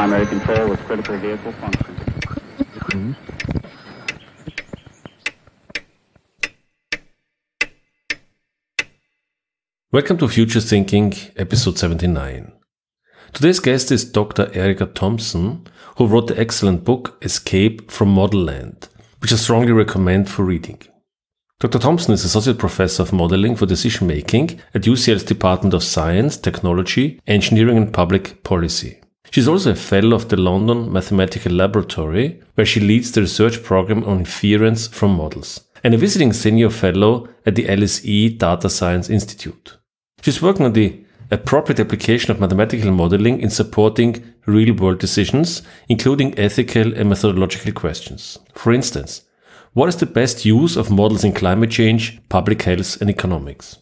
primary control with critical vehicle function. Welcome to Future Thinking, episode 79. Today's guest is Dr. Erica Thompson, who wrote the excellent book Escape from Model Land, which I strongly recommend for reading. Dr. Thompson is Associate Professor of Modeling for Decision Making at UCL's Department of Science, Technology, Engineering and Public Policy. She's also a fellow of the London Mathematical Laboratory, where she leads the research program on inference from models, and a visiting senior fellow at the LSE Data Science Institute. She's working on the appropriate application of mathematical modeling in supporting real world decisions, including ethical and methodological questions. For instance, what is the best use of models in climate change, public health, and economics?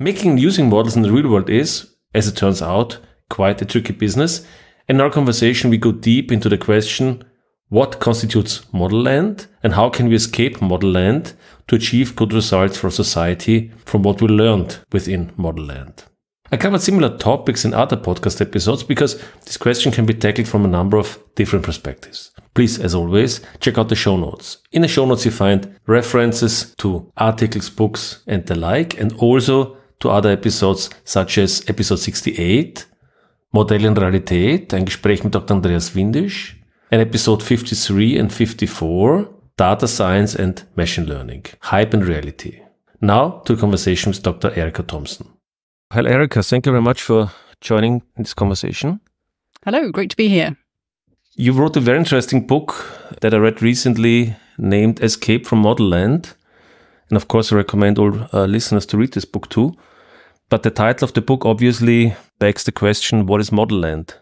Making and using models in the real world is, as it turns out, quite a tricky business. In our conversation, we go deep into the question what constitutes model land and how can we escape model land to achieve good results for society from what we learned within model land. I covered similar topics in other podcast episodes because this question can be tackled from a number of different perspectives. Please, as always, check out the show notes. In the show notes, you find references to articles, books, and the like, and also to other episodes such as episode 68, Modell in Realität, ein Gespräch mit Dr. Andreas Windisch, and episode 53 and 54, Data Science and Machine Learning, Hype and Reality. Now to the conversation with Dr. Erica Thompson. Hello, Erica. Thank you very much for joining in this conversation. Hello, great to be here. You wrote a very interesting book that I read recently named Escape from Model Land. And of course, I recommend all uh, listeners to read this book too. But the title of the book obviously begs the question what is model land?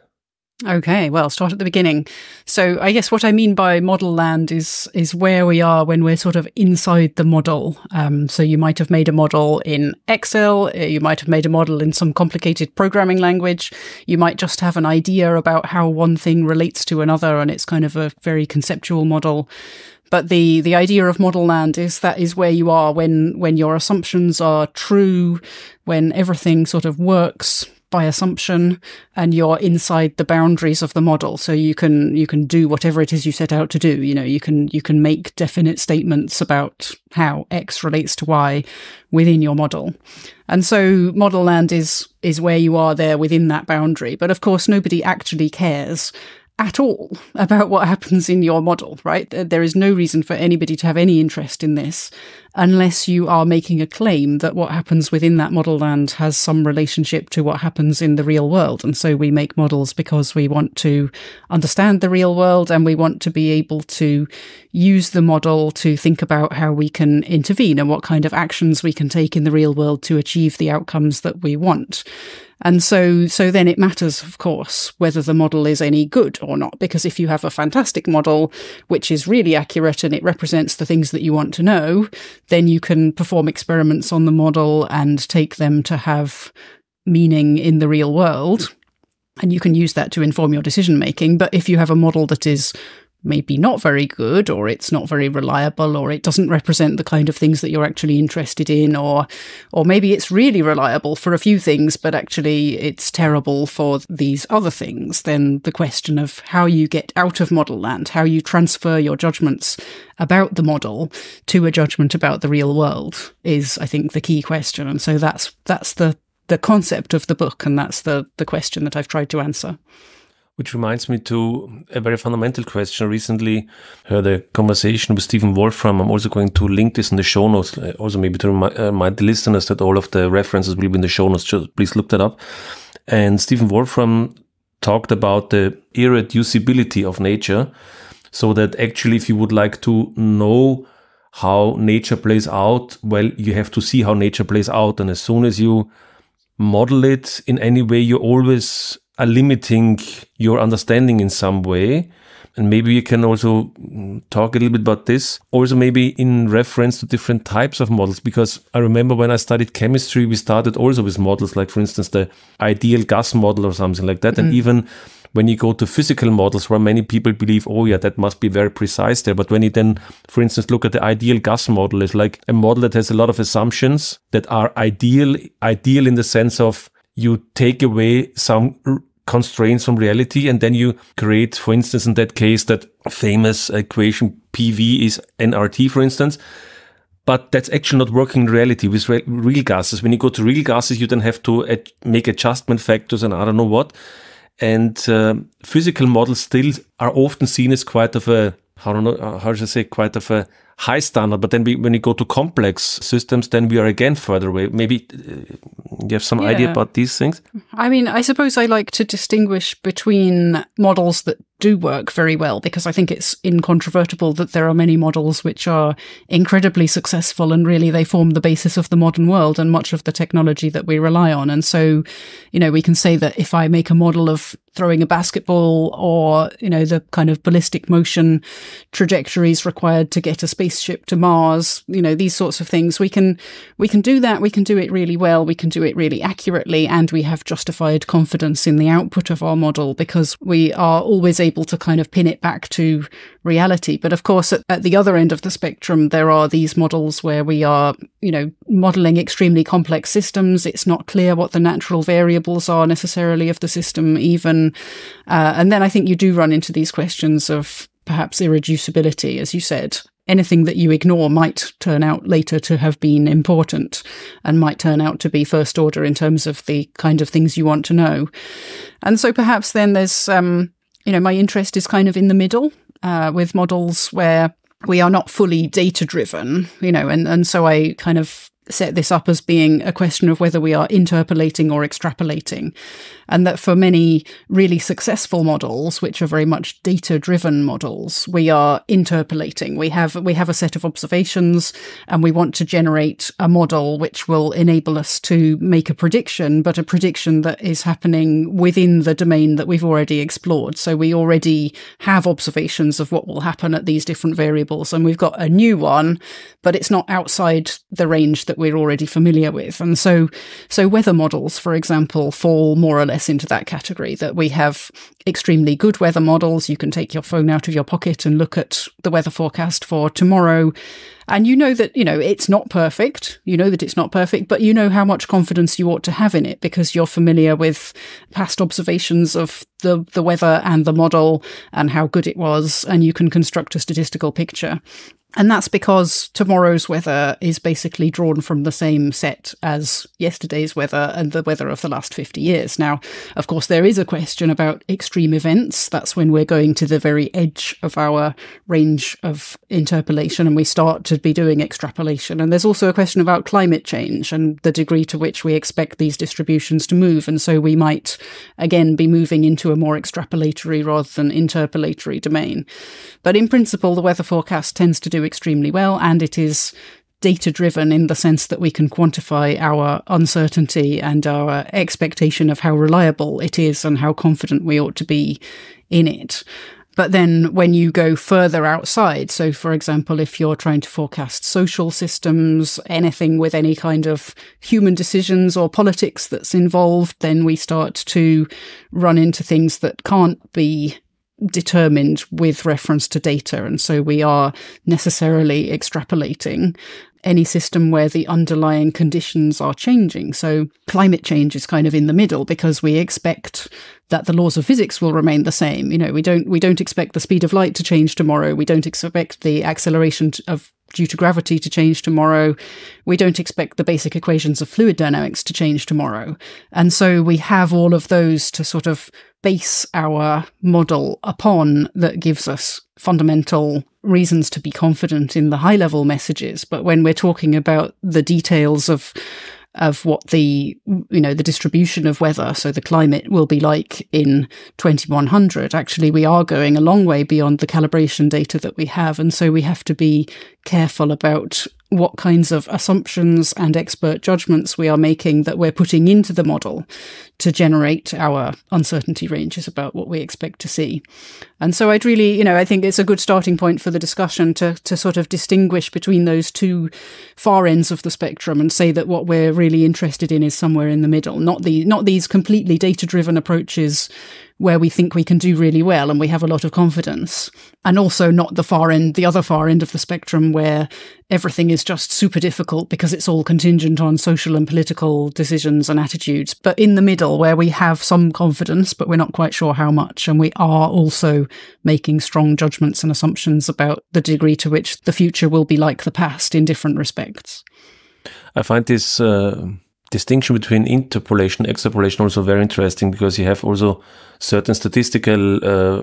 Okay, well, start at the beginning. So, I guess what I mean by model land is is where we are when we're sort of inside the model. Um, so, you might have made a model in Excel, uh, you might have made a model in some complicated programming language, you might just have an idea about how one thing relates to another, and it's kind of a very conceptual model. But the the idea of model land is that is where you are when when your assumptions are true, when everything sort of works by assumption and you're inside the boundaries of the model. So you can you can do whatever it is you set out to do. You know you can you can make definite statements about how x relates to y within your model. And so model land is is where you are there within that boundary. But of course nobody actually cares at all about what happens in your model, right? There is no reason for anybody to have any interest in this unless you are making a claim that what happens within that model land has some relationship to what happens in the real world. And so we make models because we want to understand the real world and we want to be able to use the model to think about how we can intervene and what kind of actions we can take in the real world to achieve the outcomes that we want. And so, so then it matters, of course, whether the model is any good or not. Because if you have a fantastic model, which is really accurate and it represents the things that you want to know, then you can perform experiments on the model and take them to have meaning in the real world. And you can use that to inform your decision making. But if you have a model that is maybe not very good or it's not very reliable or it doesn't represent the kind of things that you're actually interested in or or maybe it's really reliable for a few things but actually it's terrible for these other things then the question of how you get out of model land how you transfer your judgments about the model to a judgment about the real world is i think the key question. And so that's that's the the concept of the book and that's the the question that I've tried to answer which reminds me to a very fundamental question. Recently heard a conversation with Stephen Wolfram. I'm also going to link this in the show notes, uh, also maybe to uh, remind the listeners that all of the references will be in the show notes. Just please look that up. And Stephen Wolfram talked about the irreducibility of nature. So that actually, if you would like to know how nature plays out, well, you have to see how nature plays out. And as soon as you model it in any way, you always are limiting your understanding in some way. And maybe you can also talk a little bit about this. Also, maybe in reference to different types of models, because I remember when I studied chemistry, we started also with models like, for instance, the ideal gas model or something like that. Mm. And even when you go to physical models where many people believe, oh yeah, that must be very precise there. But when you then, for instance, look at the ideal gas model, it's like a model that has a lot of assumptions that are ideal, ideal in the sense of you take away some constraints from reality. And then you create, for instance, in that case, that famous equation PV is nRT, for instance. But that's actually not working in reality with re- real gases. When you go to real gases, you then have to ad- make adjustment factors and I don't know what. And uh, physical models still are often seen as quite of a, how don't know, uh, how should I say, quite of a high standard. But then we, when you go to complex systems, then we are again further away. Maybe uh, you have some Yeah. idea about these things? I mean, I suppose I like to distinguish between models that do work very well because I think it's incontrovertible that there are many models which are incredibly successful and really they form the basis of the modern world and much of the technology that we rely on. And so, you know, we can say that if I make a model of throwing a basketball or, you know, the kind of ballistic motion trajectories required to get a spaceship to Mars, you know, these sorts of things, we can we can do that, we can do it really well, we can do it really accurately, and we have justified confidence in the output of our model because we are always able to kind of pin it back to reality. But of course, at, at the other end of the spectrum, there are these models where we are, you know, modeling extremely complex systems. It's not clear what the natural variables are necessarily of the system, even. Uh, and then I think you do run into these questions of perhaps irreducibility, as you said. Anything that you ignore might turn out later to have been important and might turn out to be first order in terms of the kind of things you want to know. And so perhaps then there's, um, you know, my interest is kind of in the middle uh, with models where we are not fully data driven, you know, and, and so I kind of set this up as being a question of whether we are interpolating or extrapolating. And that for many really successful models, which are very much data driven models, we are interpolating. We have, we have a set of observations and we want to generate a model which will enable us to make a prediction, but a prediction that is happening within the domain that we've already explored. So we already have observations of what will happen at these different variables. And we've got a new one, but it's not outside the range that we're already familiar with. And so, so weather models, for example, fall more or less into that category that we have extremely good weather models. You can take your phone out of your pocket and look at the weather forecast for tomorrow. And you know that, you know, it's not perfect. You know that it's not perfect, but you know how much confidence you ought to have in it because you're familiar with past observations of the, the weather and the model and how good it was. And you can construct a statistical picture. And that's because tomorrow's weather is basically drawn from the same set as yesterday's weather and the weather of the last 50 years. Now, of course, there is a question about extreme events. That's when we're going to the very edge of our range of interpolation and we start to be doing extrapolation. And there's also a question about climate change and the degree to which we expect these distributions to move. And so we might, again, be moving into a more extrapolatory rather than interpolatory domain. But in principle, the weather forecast tends to do extremely well, and it is data driven in the sense that we can quantify our uncertainty and our expectation of how reliable it is and how confident we ought to be in it. But then when you go further outside, so for example, if you're trying to forecast social systems, anything with any kind of human decisions or politics that's involved, then we start to run into things that can't be determined with reference to data. And so we are necessarily extrapolating any system where the underlying conditions are changing. So climate change is kind of in the middle because we expect that the laws of physics will remain the same. You know, we don't we don't expect the speed of light to change tomorrow. We don't expect the acceleration of due to gravity to change tomorrow. We don't expect the basic equations of fluid dynamics to change tomorrow. And so we have all of those to sort of base our model upon that gives us fundamental reasons to be confident in the high level messages. But when we're talking about the details of of what the you know the distribution of weather so the climate will be like in 2100 actually we are going a long way beyond the calibration data that we have and so we have to be careful about what kinds of assumptions and expert judgments we are making that we're putting into the model to generate our uncertainty ranges about what we expect to see. And so I'd really, you know, I think it's a good starting point for the discussion to, to sort of distinguish between those two far ends of the spectrum and say that what we're really interested in is somewhere in the middle, not the, not these completely data driven approaches where we think we can do really well and we have a lot of confidence. And also not the far end, the other far end of the spectrum where everything is just super difficult because it's all contingent on social and political decisions and attitudes. But in the middle where we have some confidence, but we're not quite sure how much. And we are also making strong judgments and assumptions about the degree to which the future will be like the past in different respects. I find this uh, distinction between interpolation and extrapolation also very interesting because you have also certain statistical uh,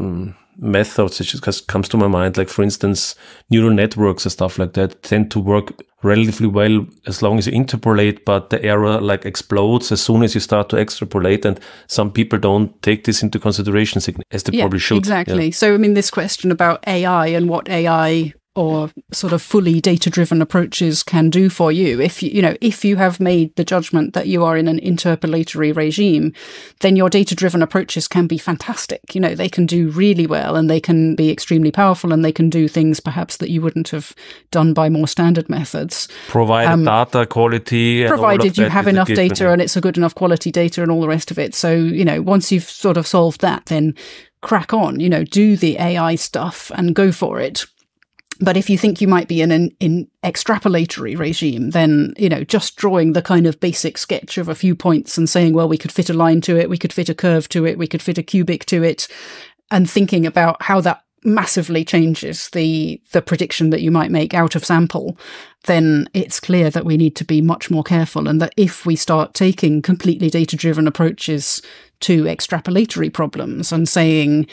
methods that just comes to my mind like for instance neural networks and stuff like that tend to work relatively well as long as you interpolate but the error like explodes as soon as you start to extrapolate and some people don't take this into consideration as they yeah, probably should exactly yeah. so i mean this question about ai and what ai or sort of fully data driven approaches can do for you. If you you know if you have made the judgment that you are in an interpolatory regime then your data driven approaches can be fantastic. You know they can do really well and they can be extremely powerful and they can do things perhaps that you wouldn't have done by more standard methods. Provide um, data quality provided you have enough data and it's a good enough quality data and all the rest of it. So you know once you've sort of solved that then crack on you know do the ai stuff and go for it but if you think you might be in an in extrapolatory regime, then, you know, just drawing the kind of basic sketch of a few points and saying, well, we could fit a line to it, we could fit a curve to it, we could fit a cubic to it, and thinking about how that massively changes the the prediction that you might make out of sample, then it's clear that we need to be much more careful and that if we start taking completely data driven approaches to extrapolatory problems and saying,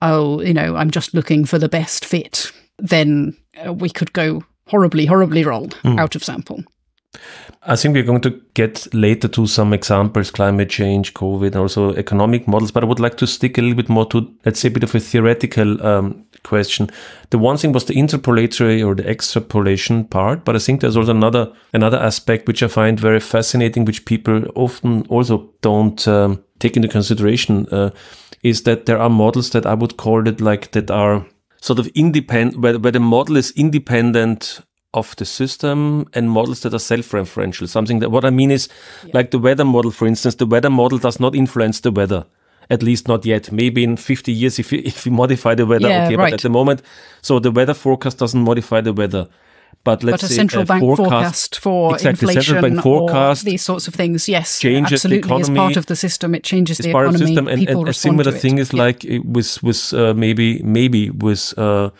oh, you know, I'm just looking for the best fit then uh, we could go horribly, horribly wrong mm. out of sample. I think we're going to get later to some examples, climate change, COVID, also economic models, but I would like to stick a little bit more to, let's say, a bit of a theoretical um, question. The one thing was the interpolatory or the extrapolation part, but I think there's also another, another aspect which I find very fascinating, which people often also don't um, take into consideration, uh, is that there are models that I would call it like that are sort of independent, where, where the model is independent of the system and models that are self-referential. Something that what I mean is yeah. like the weather model, for instance, the weather model does not influence the weather. At least not yet. Maybe in 50 years, if you, if you modify the weather, yeah, okay. Right. But at the moment, so the weather forecast doesn't modify the weather. But let's but a say central a bank forecast, forecast for exactly, inflation or these sorts of things, yes, changes absolutely. the economy. Part of the system, it changes the part economy. Of the system. And, and a similar thing is yeah. like with with uh, maybe maybe with uh,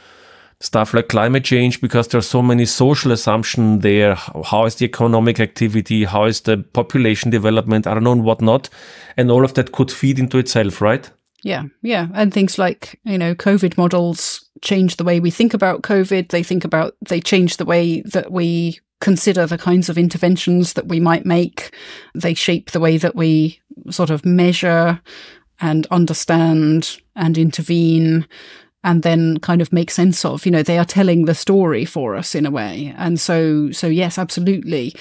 stuff like climate change because there's so many social assumptions there. How is the economic activity? How is the population development? I don't know and whatnot. And all of that could feed into itself, right? Yeah, yeah. And things like, you know, COVID models change the way we think about COVID. They think about, they change the way that we consider the kinds of interventions that we might make. They shape the way that we sort of measure and understand and intervene and then kind of make sense of you know they are telling the story for us in a way and so so yes absolutely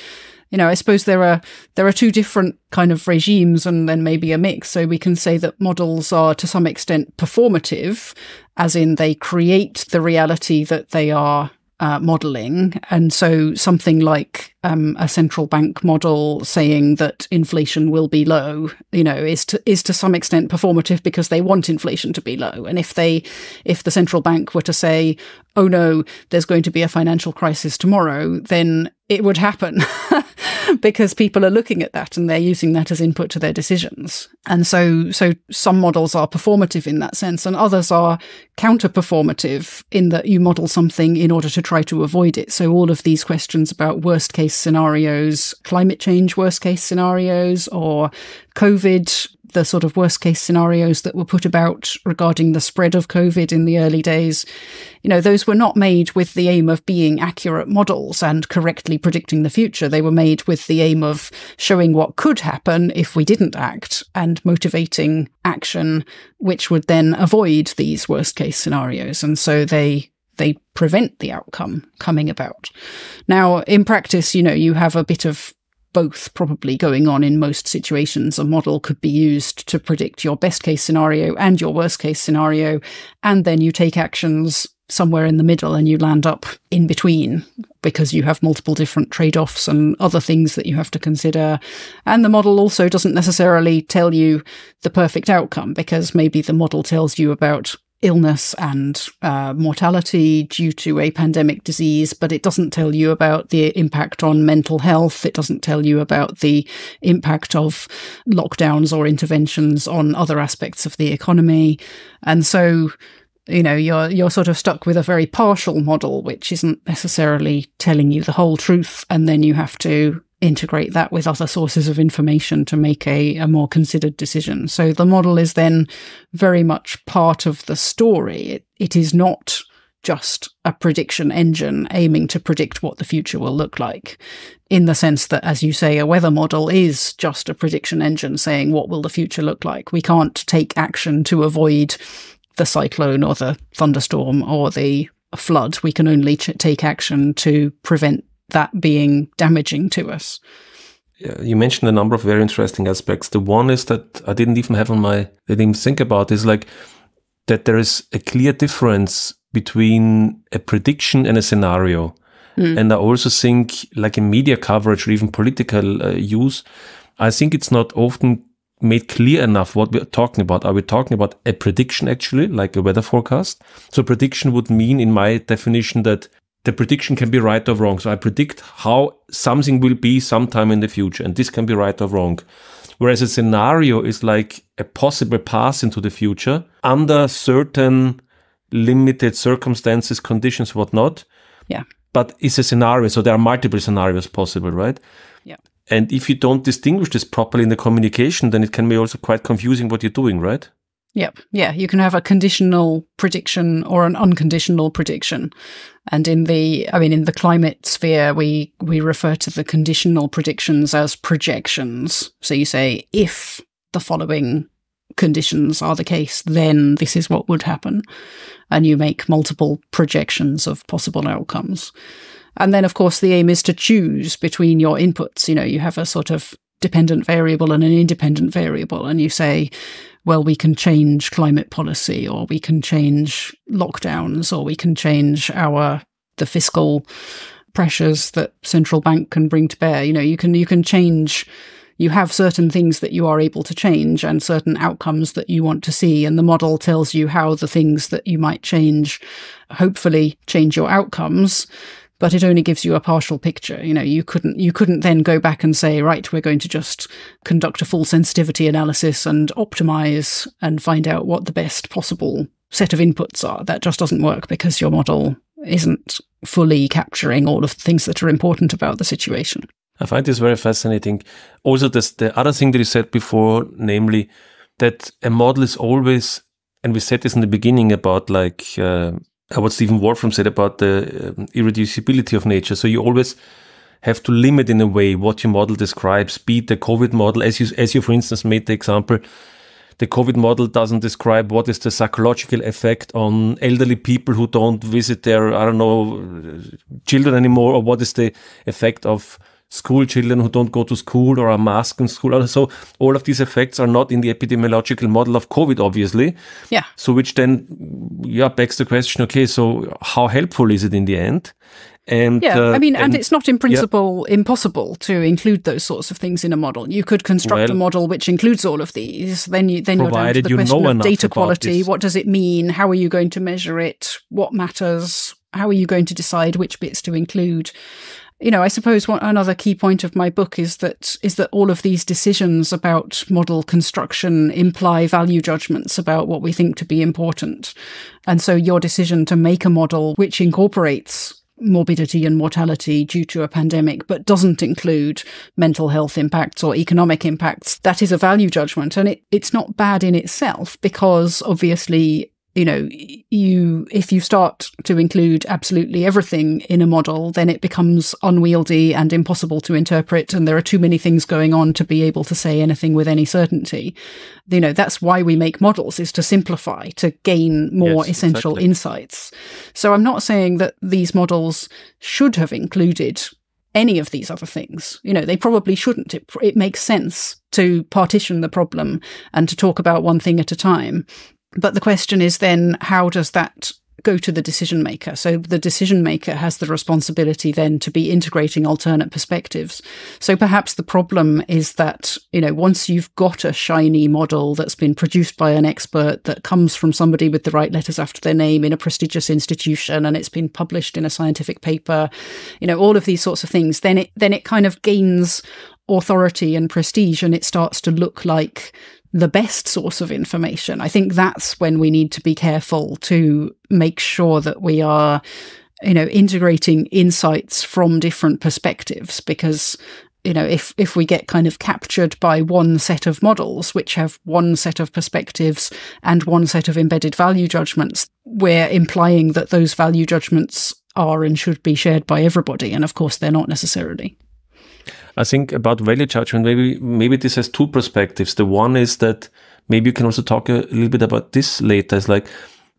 you know i suppose there are there are two different kind of regimes and then maybe a mix so we can say that models are to some extent performative as in they create the reality that they are uh, modeling. And so something like um, a central bank model saying that inflation will be low, you know, is to, is to some extent performative because they want inflation to be low. And if they, if the central bank were to say, oh no, there's going to be a financial crisis tomorrow, then it would happen because people are looking at that and they're using that as input to their decisions. And so, so some models are performative in that sense and others are counter performative in that you model something in order to try to avoid it. So all of these questions about worst case scenarios, climate change worst case scenarios or COVID the sort of worst case scenarios that were put about regarding the spread of COVID in the early days, you know, those were not made with the aim of being accurate models and correctly predicting the future. They were made with the aim of showing what could happen if we didn't act and motivating action, which would then avoid these worst case scenarios. And so they they prevent the outcome coming about. Now, in practice, you know, you have a bit of both probably going on in most situations. A model could be used to predict your best case scenario and your worst case scenario, and then you take actions somewhere in the middle and you land up in between because you have multiple different trade offs and other things that you have to consider. And the model also doesn't necessarily tell you the perfect outcome because maybe the model tells you about illness and uh, mortality due to a pandemic disease, but it doesn't tell you about the impact on mental health. It doesn't tell you about the impact of lockdowns or interventions on other aspects of the economy. And so you know you're you're sort of stuck with a very partial model which isn't necessarily telling you the whole truth and then you have to integrate that with other sources of information to make a, a more considered decision. So the model is then very much part of the story. It, it is not just a prediction engine aiming to predict what the future will look like in the sense that as you say a weather model is just a prediction engine saying what will the future look like. We can't take action to avoid the cyclone or the thunderstorm or the flood. We can only ch- take action to prevent that being damaging to us. Yeah, you mentioned a number of very interesting aspects. The one is that I didn't even have on my, I didn't even think about is like that there is a clear difference between a prediction and a scenario. Mm. And I also think like in media coverage or even political uh, use, I think it's not often made clear enough what we're talking about. Are we talking about a prediction actually, like a weather forecast? So prediction would mean in my definition that the prediction can be right or wrong. So I predict how something will be sometime in the future and this can be right or wrong. Whereas a scenario is like a possible path into the future under certain limited circumstances, conditions, whatnot. Yeah. But it's a scenario. So there are multiple scenarios possible, right? And if you don't distinguish this properly in the communication, then it can be also quite confusing what you're doing, right? Yep. Yeah. You can have a conditional prediction or an unconditional prediction. And in the, I mean, in the climate sphere, we, we refer to the conditional predictions as projections. So you say, if the following conditions are the case, then this is what would happen. And you make multiple projections of possible outcomes. And then, of course, the aim is to choose between your inputs. You know, you have a sort of dependent variable and an independent variable, and you say, well, we can change climate policy, or we can change lockdowns, or we can change our the fiscal pressures that central bank can bring to bear. You know, you can you can change. You have certain things that you are able to change and certain outcomes that you want to see. And the model tells you how the things that you might change hopefully change your outcomes but it only gives you a partial picture. You know, you couldn't you couldn't then go back and say, right, we're going to just conduct a full sensitivity analysis and optimize and find out what the best possible set of inputs are. That just doesn't work because your model isn't fully capturing all of the things that are important about the situation. I find this very fascinating. Also, this, the other thing that you said before, namely that a model is always, and we said this in the beginning about like uh, what Stephen Wolfram said about the um, irreducibility of nature. So you always have to limit in a way what your model describes. Be the COVID model, as you as you for instance made the example, the COVID model doesn't describe what is the psychological effect on elderly people who don't visit their I don't know children anymore, or what is the effect of school children who don't go to school or are masked in school. So all of these effects are not in the epidemiological model of COVID, obviously. Yeah. So which then, yeah, begs the question, okay, so how helpful is it in the end? And, yeah, uh, I mean, and, and, it's not in principle yeah. impossible to include those sorts of things in a model. You could construct well, a model which includes all of these. Then you then you're down to the question of data quality. What does it mean? How are you going to measure it? What matters? How are you going to decide which bits to include? You know, I suppose one another key point of my book is that is that all of these decisions about model construction imply value judgments about what we think to be important. And so your decision to make a model which incorporates morbidity and mortality due to a pandemic, but doesn't include mental health impacts or economic impacts, that is a value judgment. And it, it's not bad in itself because obviously you know, you if you start to include absolutely everything in a model, then it becomes unwieldy and impossible to interpret, and there are too many things going on to be able to say anything with any certainty. You know, that's why we make models is to simplify, to gain more yes, essential exactly. insights. So I'm not saying that these models should have included any of these other things. You know, they probably shouldn't. It, it makes sense to partition the problem and to talk about one thing at a time. But the question is then, how does that go to the decision maker. So the decision maker has the responsibility then to be integrating alternate perspectives. So perhaps the problem is that, you know, once you've got a shiny model that's been produced by an expert that comes from somebody with the right letters after their name in a prestigious institution and it's been published in a scientific paper, you know, all of these sorts of things, then it then it kind of gains authority and prestige and it starts to look like the best source of information. I think that's when we need to be careful to make sure that we are, you know, integrating insights from different perspectives because you know if if we get kind of captured by one set of models which have one set of perspectives and one set of embedded value judgments we're implying that those value judgments are and should be shared by everybody and of course they're not necessarily I think about value judgment, maybe maybe this has two perspectives. The one is that maybe you can also talk a little bit about this later. It's like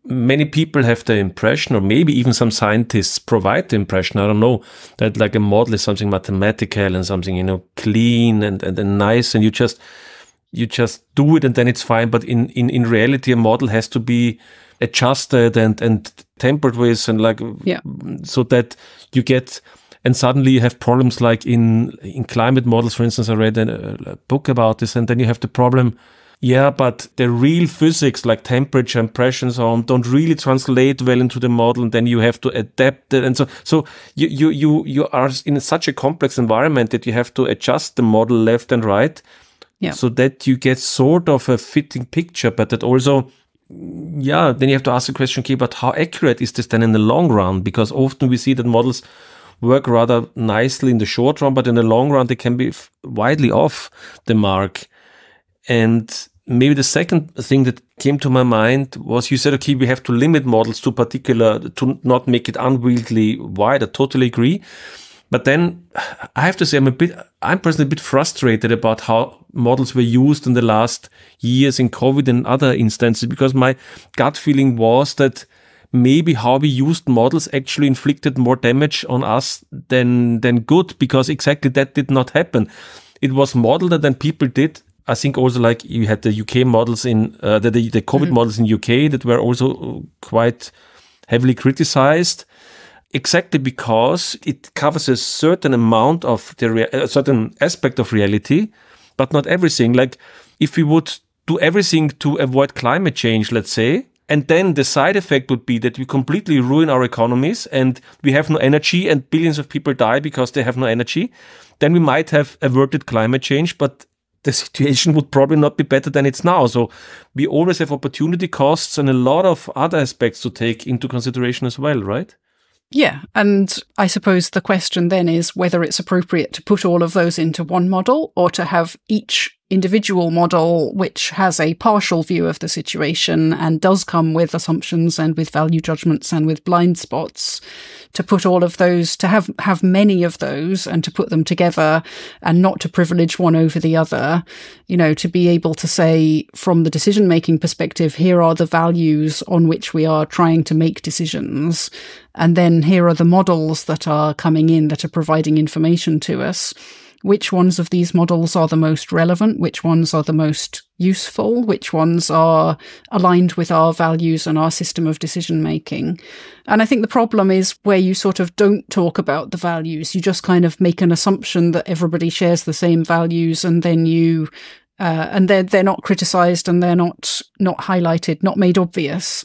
many people have the impression, or maybe even some scientists provide the impression, I don't know, that like a model is something mathematical and something, you know, clean and, and, and nice, and you just you just do it and then it's fine. But in, in, in reality, a model has to be adjusted and, and tempered with and like yeah. so that you get and suddenly you have problems like in in climate models for instance i read a, a, book about this and then you have the problem yeah but the real physics like temperature and pressure and so on don't really translate well into the model and then you have to adapt it and so so you you you, you are in such a complex environment that you have to adjust the model left and right yeah. so that you get sort of a fitting picture but that also yeah then you have to ask the question okay but how accurate is this then in the long run because often we see that models work rather nicely in the short run, but in the long run, they can be widely off the mark. And maybe the second thing that came to my mind was you said, okay, we have to limit models to particular, to not make it unwieldy wide. I totally agree. But then I have to say, I'm a bit, I'm personally a bit frustrated about how models were used in the last years in COVID and other instances because my gut feeling was that maybe how we used models actually inflicted more damage on us than than good because exactly that did not happen. It was modeled and then people did. I think also like you had the UK models in uh, the, the, COVID mm-hmm. models in UK that were also quite heavily criticized exactly because it covers a certain amount of the a certain aspect of reality, but not everything. Like if we would do everything to avoid climate change, let's say, and then the side effect would be that we completely ruin our economies and we have no energy and billions of people die because they have no energy. Then we might have averted climate change, but the situation would probably not be better than it's now. So we always have opportunity costs and a lot of other aspects to take into consideration as well, right? Yeah. And I suppose the question then is whether it's appropriate to put all of those into one model or to have each individual model which has a partial view of the situation and does come with assumptions and with value judgments and with blind spots to put all of those to have have many of those and to put them together and not to privilege one over the other you know to be able to say from the decision making perspective here are the values on which we are trying to make decisions. And then here are the models that are coming in that are providing information to us which ones of these models are the most relevant, which ones are the most useful, which ones are aligned with our values and our system of decision making. And I think the problem is where you sort of don't talk about the values. You just kind of make an assumption that everybody shares the same values and then you uh, and they're they're not criticized and they're not not highlighted, not made obvious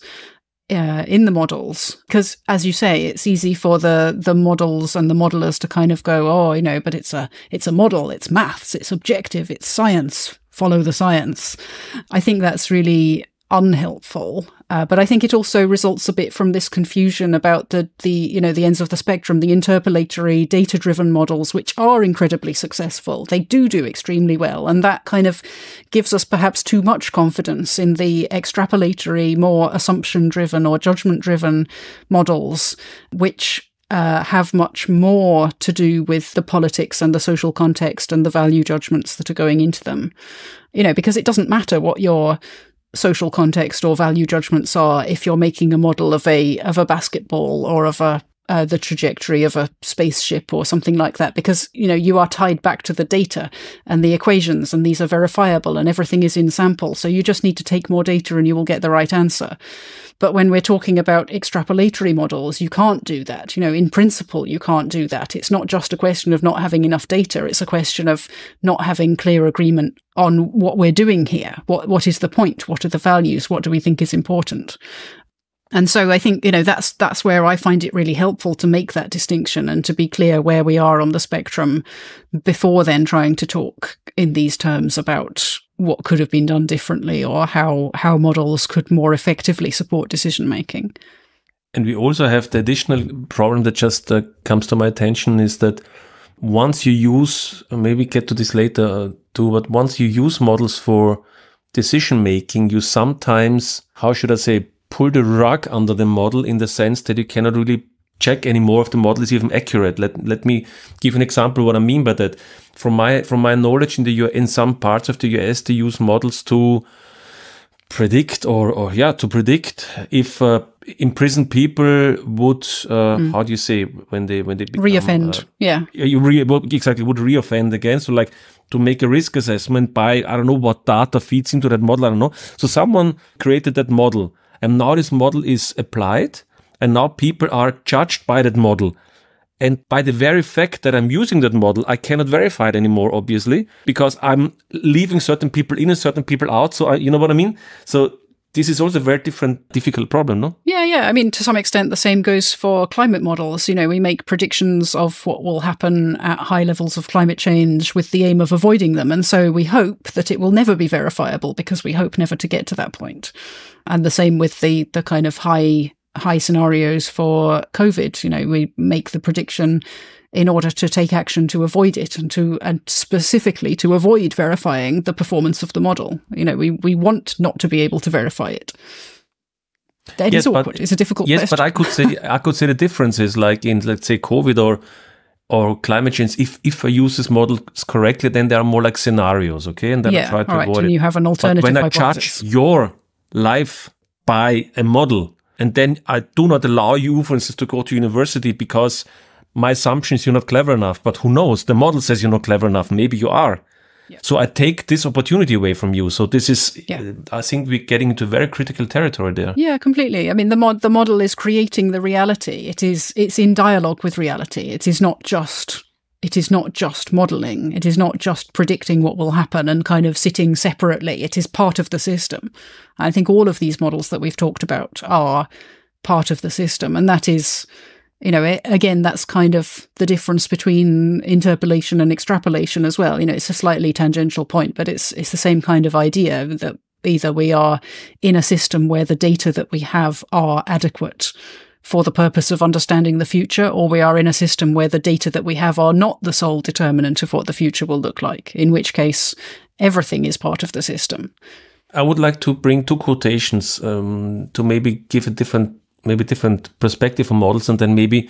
uh, in the models because as you say it's easy for the the models and the modelers to kind of go oh you know but it's a it's a model it's maths it's objective it's science follow the science i think that's really unhelpful. Uh, but I think it also results a bit from this confusion about the the you know the ends of the spectrum, the interpolatory data driven models, which are incredibly successful. They do do extremely well, and that kind of gives us perhaps too much confidence in the extrapolatory, more assumption driven or judgment driven models, which uh, have much more to do with the politics and the social context and the value judgments that are going into them. You know, because it doesn't matter what your social context or value judgments are if you're making a model of a of a basketball or of a uh, the trajectory of a spaceship or something like that because you know you are tied back to the data and the equations and these are verifiable and everything is in sample. So you just need to take more data and you will get the right answer. But when we're talking about extrapolatory models you can't do that. You know in principle you can't do that. It's not just a question of not having enough data. It's a question of not having clear agreement on what we're doing here. What what is the point? What are the values? What do we think is important and so I think, you know, that's, that's where I find it really helpful to make that distinction and to be clear where we are on the spectrum before then trying to talk in these terms about what could have been done differently or how, how models could more effectively support decision making. And we also have the additional problem that just uh, comes to my attention is that once you use, maybe get to this later uh, too, but once you use models for decision making, you sometimes, how should I say, pull the rug under the model in the sense that you cannot really check anymore if the model is even accurate. Let let me give an example what I mean by that. From my from my knowledge in the U in some parts of the US they use models to predict or or yeah to predict if uh, imprisoned people would uh, mm. how do you say when they when they become, reoffend uh, yeah you re exactly would reoffend again so like to make a risk assessment by I don't know what data feeds into that model I don't know so someone created that model and now this model is applied and now people are judged by that model. And by the very fact that I'm using that model, I cannot verify it anymore, obviously, because I'm leaving certain people in and certain people out. So I, you know what I mean? So this is also a very different, difficult problem, no? Yeah, yeah. I mean, to some extent, the same goes for climate models. You know, we make predictions of what will happen at high levels of climate change with the aim of avoiding them. And so we hope that it will never be verifiable because we hope never to get to that point. And the same with the, the kind of high, high scenarios for COVID. You know, we make the prediction in order to take action to avoid it and to and specifically to avoid verifying the performance of the model. You know, we, we want not to be able to verify it. That yes, is awkward. But, it's a difficult yes, question. but I could say I could say the difference is like in let's say COVID or or climate change. If if I use this model correctly, then there are more like scenarios, okay? And then yeah, I try to right. avoid and it. you have an alternative. But when. I judge your life by a model, and then I do not allow you, for instance, to go to university because my assumption is you're not clever enough. But who knows? The model says you're not clever enough. Maybe you are. Yeah. So I take this opportunity away from you. So this is, yeah. uh, I think we're getting into very critical territory there. Yeah, completely. I mean, the mod, the model is creating the reality. It is, it's in dialogue with reality. It is not just it is not just modeling. It is not just predicting what will happen and kind of sitting separately. It is part of the system. I think all of these models that we've talked about are part of the system. And that is, you know, it, again, that's kind of the difference between interpolation and extrapolation as well. You know, it's a slightly tangential point, but it's, it's the same kind of idea that either we are in a system where the data that we have are adequate for the purpose of understanding the future, or we are in a system where the data that we have are not the sole determinant of what the future will look like, in which case everything is part of the system. I would like to bring two quotations um, to maybe give a different, maybe different perspective on models, and then maybe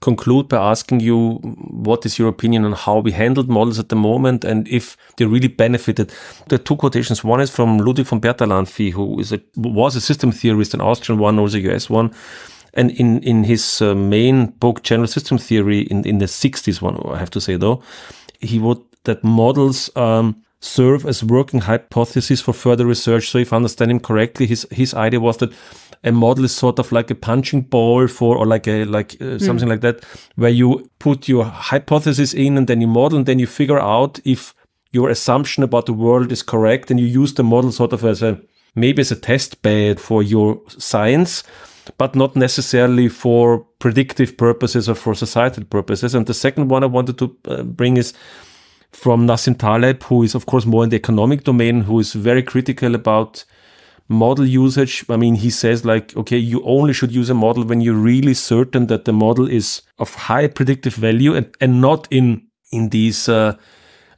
conclude by asking you what is your opinion on how we handled models at the moment and if they really benefited. The two quotations. One is from Ludwig von Bertalanffy, who is a, was a system theorist, an Austrian one, also a US one and in, in his uh, main book, General System Theory, in, in the 60s one, I have to say though, he wrote that models um, serve as working hypotheses for further research. So if I understand him correctly, his, his idea was that a model is sort of like a punching ball for, or like a, like uh, mm. something like that, where you put your hypothesis in and then you model and then you figure out if your assumption about the world is correct and you use the model sort of as a, maybe as a test bed for your science but not necessarily for predictive purposes or for societal purposes. And the second one I wanted to uh, bring is from Nassim Taleb, who is, of course, more in the economic domain, who is very critical about model usage. I mean, he says, like, okay, you only should use a model when you're really certain that the model is of high predictive value and, and not in, in these, uh,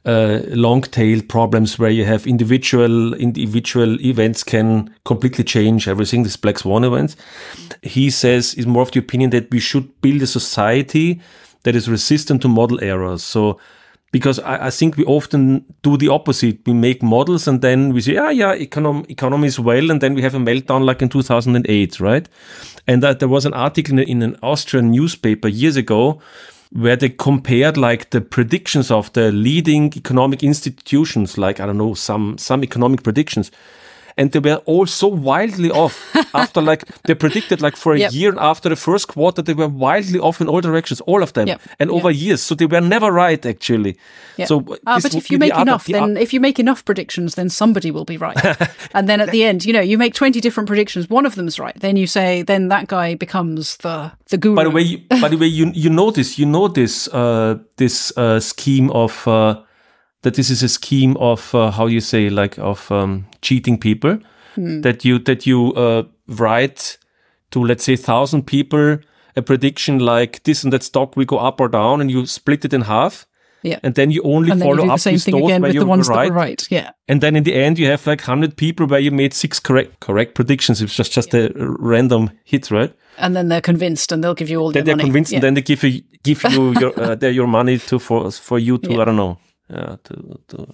uh, long tail problems where you have individual individual events can completely change everything. This black swan events. He says is more of the opinion that we should build a society that is resistant to model errors. So because I, I, think we often do the opposite. We make models and then we say, ah, yeah, econom- economy is well, and then we have a meltdown like in 2008, right? And that there was an article in, in an Austrian newspaper years ago where they compared like the predictions of the leading economic institutions, like I don't know, some some economic predictions and they were all so wildly off after like they predicted like for a yep. year after the first quarter they were wildly off in all directions all of them yep. and yep. over years so they were never right actually so uh, but if you make enough then if you make enough predictions then somebody will be right and then at the end you know you make 20 different predictions one of them's right then you say then that guy becomes the the guru by the way you, by the way you you know this you know this uh this uh scheme of uh that this is a scheme of uh, how you say like of um, cheating people hmm. that you that you uh, write to let's say thousand people a prediction like this and that stock will go up or down and you split it in half yeah. And then you only and follow you up same thing again with the ones right. that were right. Yeah. And then in the end, you have like 100 people where you made six correct correct predictions. It's just, just yeah. a random hit, right? And then they're convinced and they'll give you all then they're convinced yeah. and then they give you, give you your, uh, your money to, for, for you to, yeah. I don't know, yeah, to, to.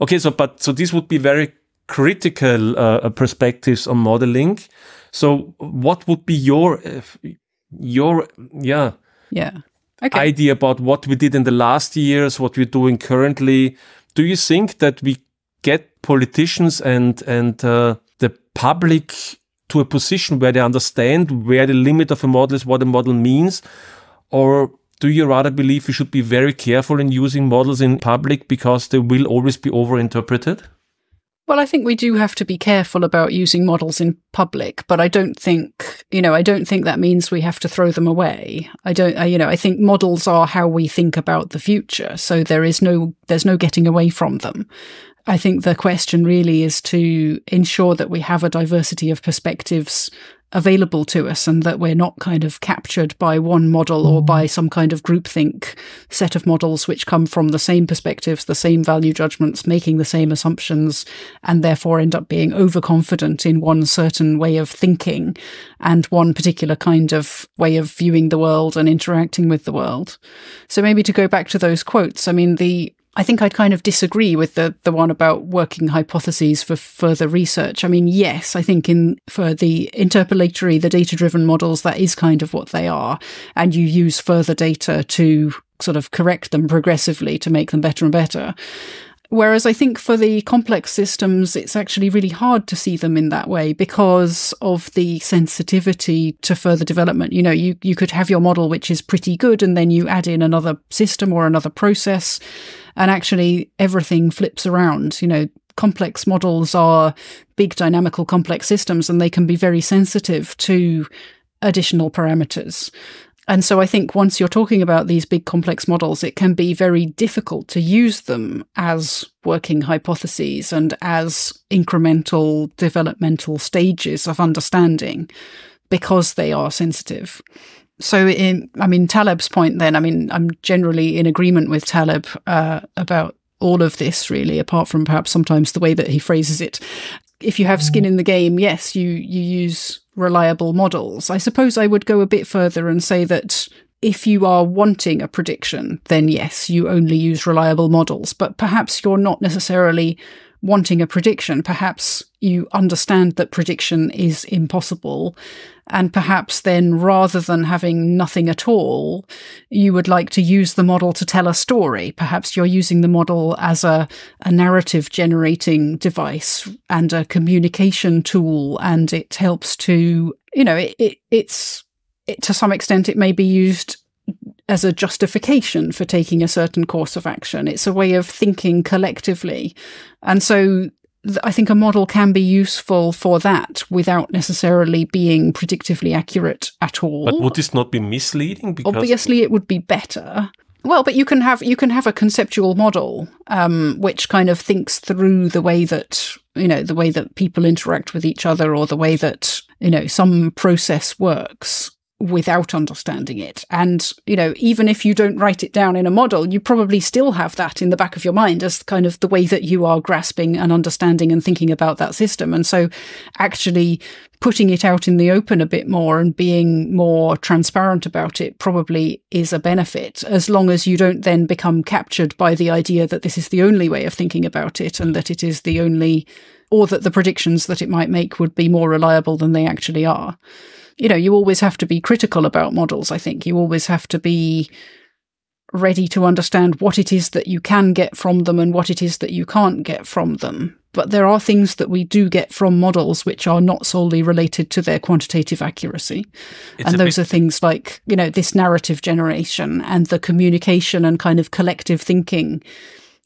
Okay, so but so this would be very critical uh, perspectives on modeling. So what would be your your yeah yeah okay. idea about what we did in the last years, what we're doing currently? Do you think that we get politicians and and uh, the public to a position where they understand where the limit of a model is, what a model means, or do you rather believe we should be very careful in using models in public because they will always be overinterpreted? Well, I think we do have to be careful about using models in public, but I don't think, you know, I don't think that means we have to throw them away. I don't, I, you know, I think models are how we think about the future. So there is no, there's no getting away from them. I think the question really is to ensure that we have a diversity of perspectives available to us and that we're not kind of captured by one model or mm. by some kind of groupthink set of models which come from the same perspectives, the same value judgments, making the same assumptions, and therefore end up being overconfident in one certain way of thinking and one particular kind of way of viewing the world and interacting with the world. So maybe to go back to those quotes, I mean, the I think I'd kind of disagree with the the one about working hypotheses for further research. I mean, yes, I think in for the interpolatory, the data driven models, that is kind of what they are, and you use further data to sort of correct them progressively to make them better and better. Whereas I think for the complex systems, it's actually really hard to see them in that way because of the sensitivity to further development. You know, you, you could have your model, which is pretty good, and then you add in another system or another process, and actually everything flips around. You know, complex models are big dynamical complex systems and they can be very sensitive to additional parameters. And so I think once you're talking about these big complex models, it can be very difficult to use them as working hypotheses and as incremental developmental stages of understanding because they are sensitive. So, in, I mean, Taleb's point then, I mean, I'm generally in agreement with Taleb uh, about all of this, really, apart from perhaps sometimes the way that he phrases it. If you have skin mm. in the game, yes, you, you use reliable models. I suppose I would go a bit further and say that if you are wanting a prediction, then yes, you only use reliable models, but perhaps you're not necessarily wanting a prediction. Perhaps you understand that prediction is impossible. And perhaps then, rather than having nothing at all, you would like to use the model to tell a story. Perhaps you're using the model as a, a narrative generating device and a communication tool, and it helps to, you know, it, it it's, it, to some extent, it may be used as a justification for taking a certain course of action. It's a way of thinking collectively. And so I think a model can be useful for that without necessarily being predictively accurate at all. But would this not be misleading? Because Obviously, it would be better. Well, but you can have you can have a conceptual model um, which kind of thinks through the way that you know the way that people interact with each other or the way that you know some process works without understanding it. And, you know, even if you don't write it down in a model, you probably still have that in the back of your mind as kind of the way that you are grasping and understanding and thinking about that system. And so actually putting it out in the open a bit more and being more transparent about it probably is a benefit as long as you don't then become captured by the idea that this is the only way of thinking about it and that it is the only or that the predictions that it might make would be more reliable than they actually are you know, you always have to be critical about models, I think. You always have to be ready to understand what it is that you can get from them and what it is that you can't get from them. But there are things that we do get from models which are not solely related to their quantitative accuracy. It's and those bit- are things like, you know, this narrative generation and the communication and kind of collective thinking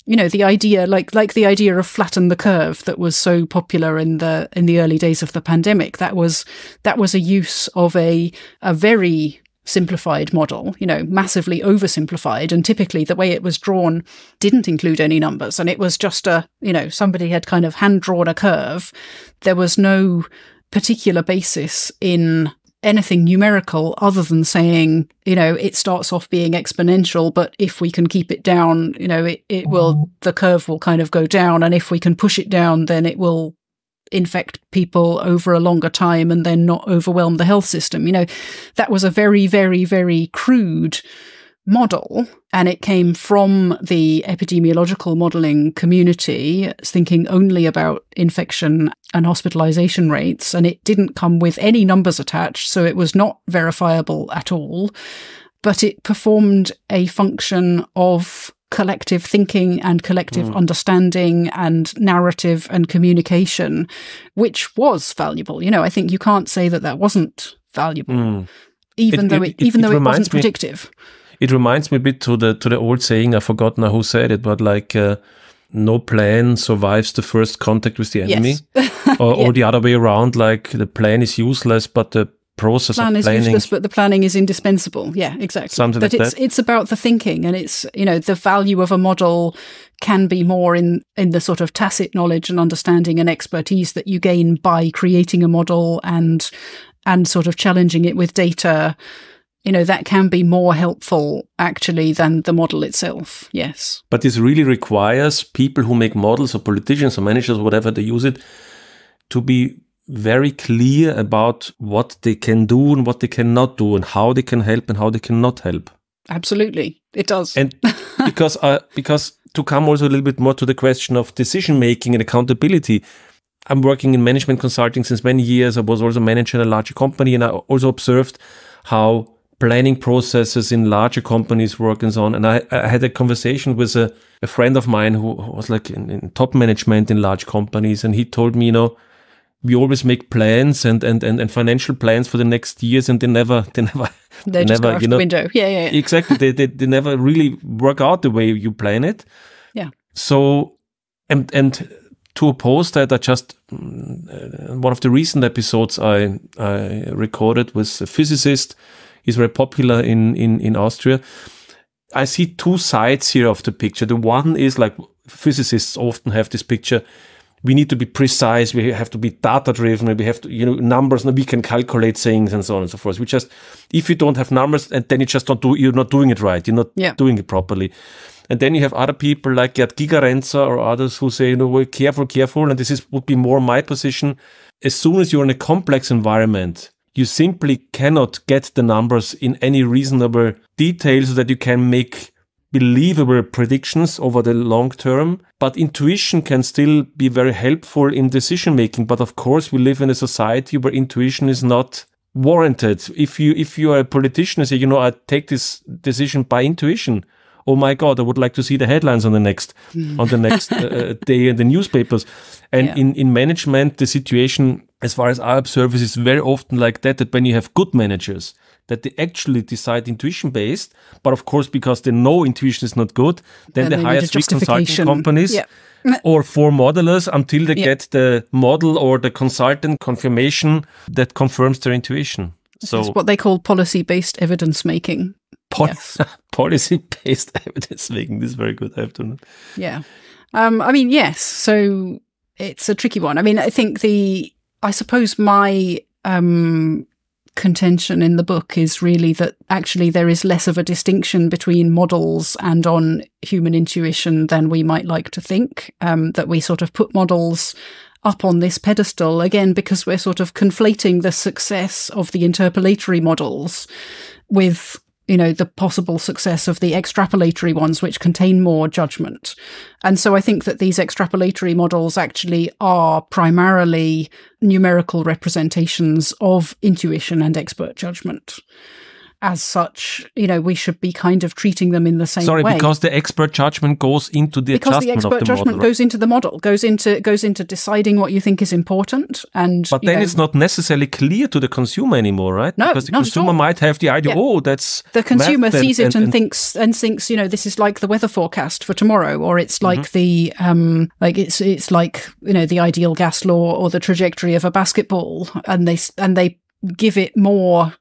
you know the idea like like the idea of flatten the curve that was so popular in the in the early days of the pandemic that was that was a use of a a very simplified model you know massively oversimplified and typically the way it was drawn didn't include any numbers and it was just a you know somebody had kind of hand drawn a curve. There was no particular basis in anything numerical other than saying, you know, it starts off being exponential, but if we can keep it down, you know, it, it will, mm-hmm. the curve will kind of go down. And if we can push it down, then it will infect people over a longer time and then not overwhelm the health system. You know, that was a very, very, very crude model and it came from the epidemiological modeling community thinking only about infection and hospitalization rates and it didn't come with any numbers attached so it was not verifiable at all but it performed a function of collective thinking and collective understanding and narrative and communication which was valuable. You know i think you can't say that that wasn't valuable Mm. even It- though it- it, even it though it wasn't me- predictive It reminds me a bit to the to the old saying. I forgot now who said it, but like uh, no plan survives the first contact with the enemy, yes or, Yeah. or the other way around. Like the plan is useless, but the process plan is useless, but the planning is indispensable. Yeah, exactly. Something but like it's that. it's about the thinking, and it's you know the value of a model can be more in in the sort of tacit knowledge and understanding and expertise that you gain by creating a model and and sort of challenging it with data. You know that can be more helpful actually than the model itself. Yes. But this really requires people who make models or politicians or managers or whatever they use it to be very clear about what they can do and what they cannot do and how they can help and how they cannot help. Absolutely, it does. And because uh, because to come also a little bit more to the question of decision making and accountability, I'm working in management consulting since many years. I was also manager in a larger company, and I also observed how planning processes in larger companies work and so on. And I, I had a conversation with a, a friend of mine who was like in, in top management in large companies, and he told me, you know, we always make plans and, and, and, and financial plans for the next years, and they never they never they just never, you the know, window. Yeah, yeah, yeah. exactly they, they they never really work out the way you plan it Yeah. so and and to oppose that i just mm, uh, one of the recent episodes i i recorded with a physicist he's very popular in in in austria i see two sides here of the picture the one is like physicists often have this picture we need to be precise. We have to be data driven. We have to, you know, numbers. And we can calculate things and so on and so forth. We just, if you don't have numbers, and then you just don't do, you're not doing it right. You're not Yeah. doing it properly. And then you have other people like Gerd Gigerenzer or others who say, you know, well, careful, careful. And this is would be more my position. As soon as you're in a complex environment, you simply cannot get the numbers in any reasonable detail so that you can make believable predictions over the long term. But intuition can still be very helpful in decision making. But of course, we live in a society where intuition is not warranted. If you if you are a politician and say, you know, I take this decision by intuition. Oh my God! I would like to see the headlines on the next on the next uh, day in the newspapers. And Yeah. in in management, the situation, as far as I observe, is very often like that. That when you have good managers, that they actually decide intuition based, but of course because they know intuition is not good, then Then they they hire three consulting companies Yeah. or four modelers until they Yeah. get the model or the consultant confirmation that confirms their intuition. So it's what they call policy based evidence making. Pol- policy based evidence making this is very good. I have to. Yeah. Um, I mean, yes. So it's a tricky one. I mean, I think the, I suppose my um, contention in the book is really that actually there is less of a distinction between models and on human intuition than we might like to think. Um, that we sort of put models up on this pedestal again because we're sort of conflating the success of the interpolatory models with you know, the possible success of the extrapolatory ones, which contain more judgment. And so I think that these extrapolatory models actually are primarily numerical representations of intuition and expert judgment as such, you know, we should be kind of treating them in the same Sorry, way. because the expert judgment goes into the because the adjustment expert of the judgment model. goes into the model, goes into goes into deciding what you think is important, and But then know, it's not necessarily clear to the consumer anymore, right? No, because the consumer might have the idea, Yeah. oh, that's the consumer math and- sees it and, and- thinks and thinks you know this is like the weather forecast for tomorrow or it's like Mm-hmm. the um like it's it's like you know the ideal gas law or the trajectory of a basketball and they s- and they give it more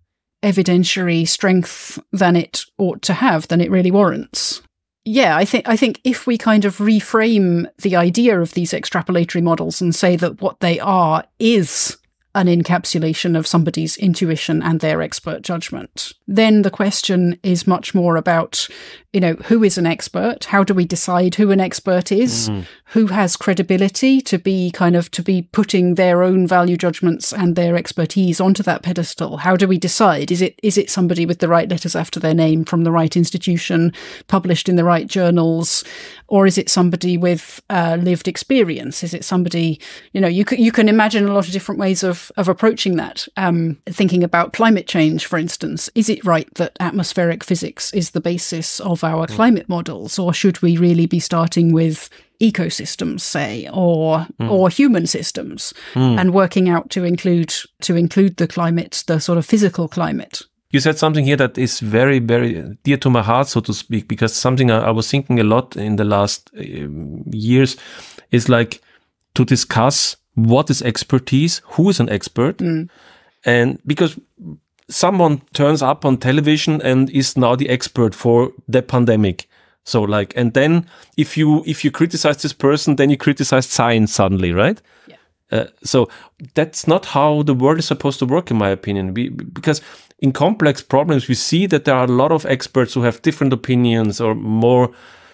evidentiary strength than it ought to have than it really warrants yeah i think i think if we kind of reframe the idea of these extrapolatory models and say that what they are is an encapsulation of somebody's intuition and their expert judgment. Then the question is much more about, you know, who is an expert? How do we decide who an expert is? Mm. Who has credibility to be kind of to be putting their own value judgments and their expertise onto that pedestal? How do we decide? Is it is it somebody with the right letters after their name from the right institution, published in the right journals, or is it somebody with uh, lived experience? Is it somebody, you know, you can, you can imagine a lot of different ways of of approaching that. Um, thinking about climate change, for instance, is it right that atmospheric physics is the basis of our climate models, or should we really be starting with ecosystems, say, or hmm. or human systems, hmm. and working out to include to include the climate, the sort of physical climate? You said something here that is very, very dear to my heart, so to speak, because something I, I was thinking a lot in the last um, years is like to discuss what is expertise, who is an expert, hmm. and because someone turns up on television and is now the expert for the pandemic. So like, and then if you if you criticize this person, then you criticize science suddenly, right? Uh, so that's not how the world is supposed to work, in my opinion. We, because in complex problems, we see that there are a lot of experts who have different opinions or more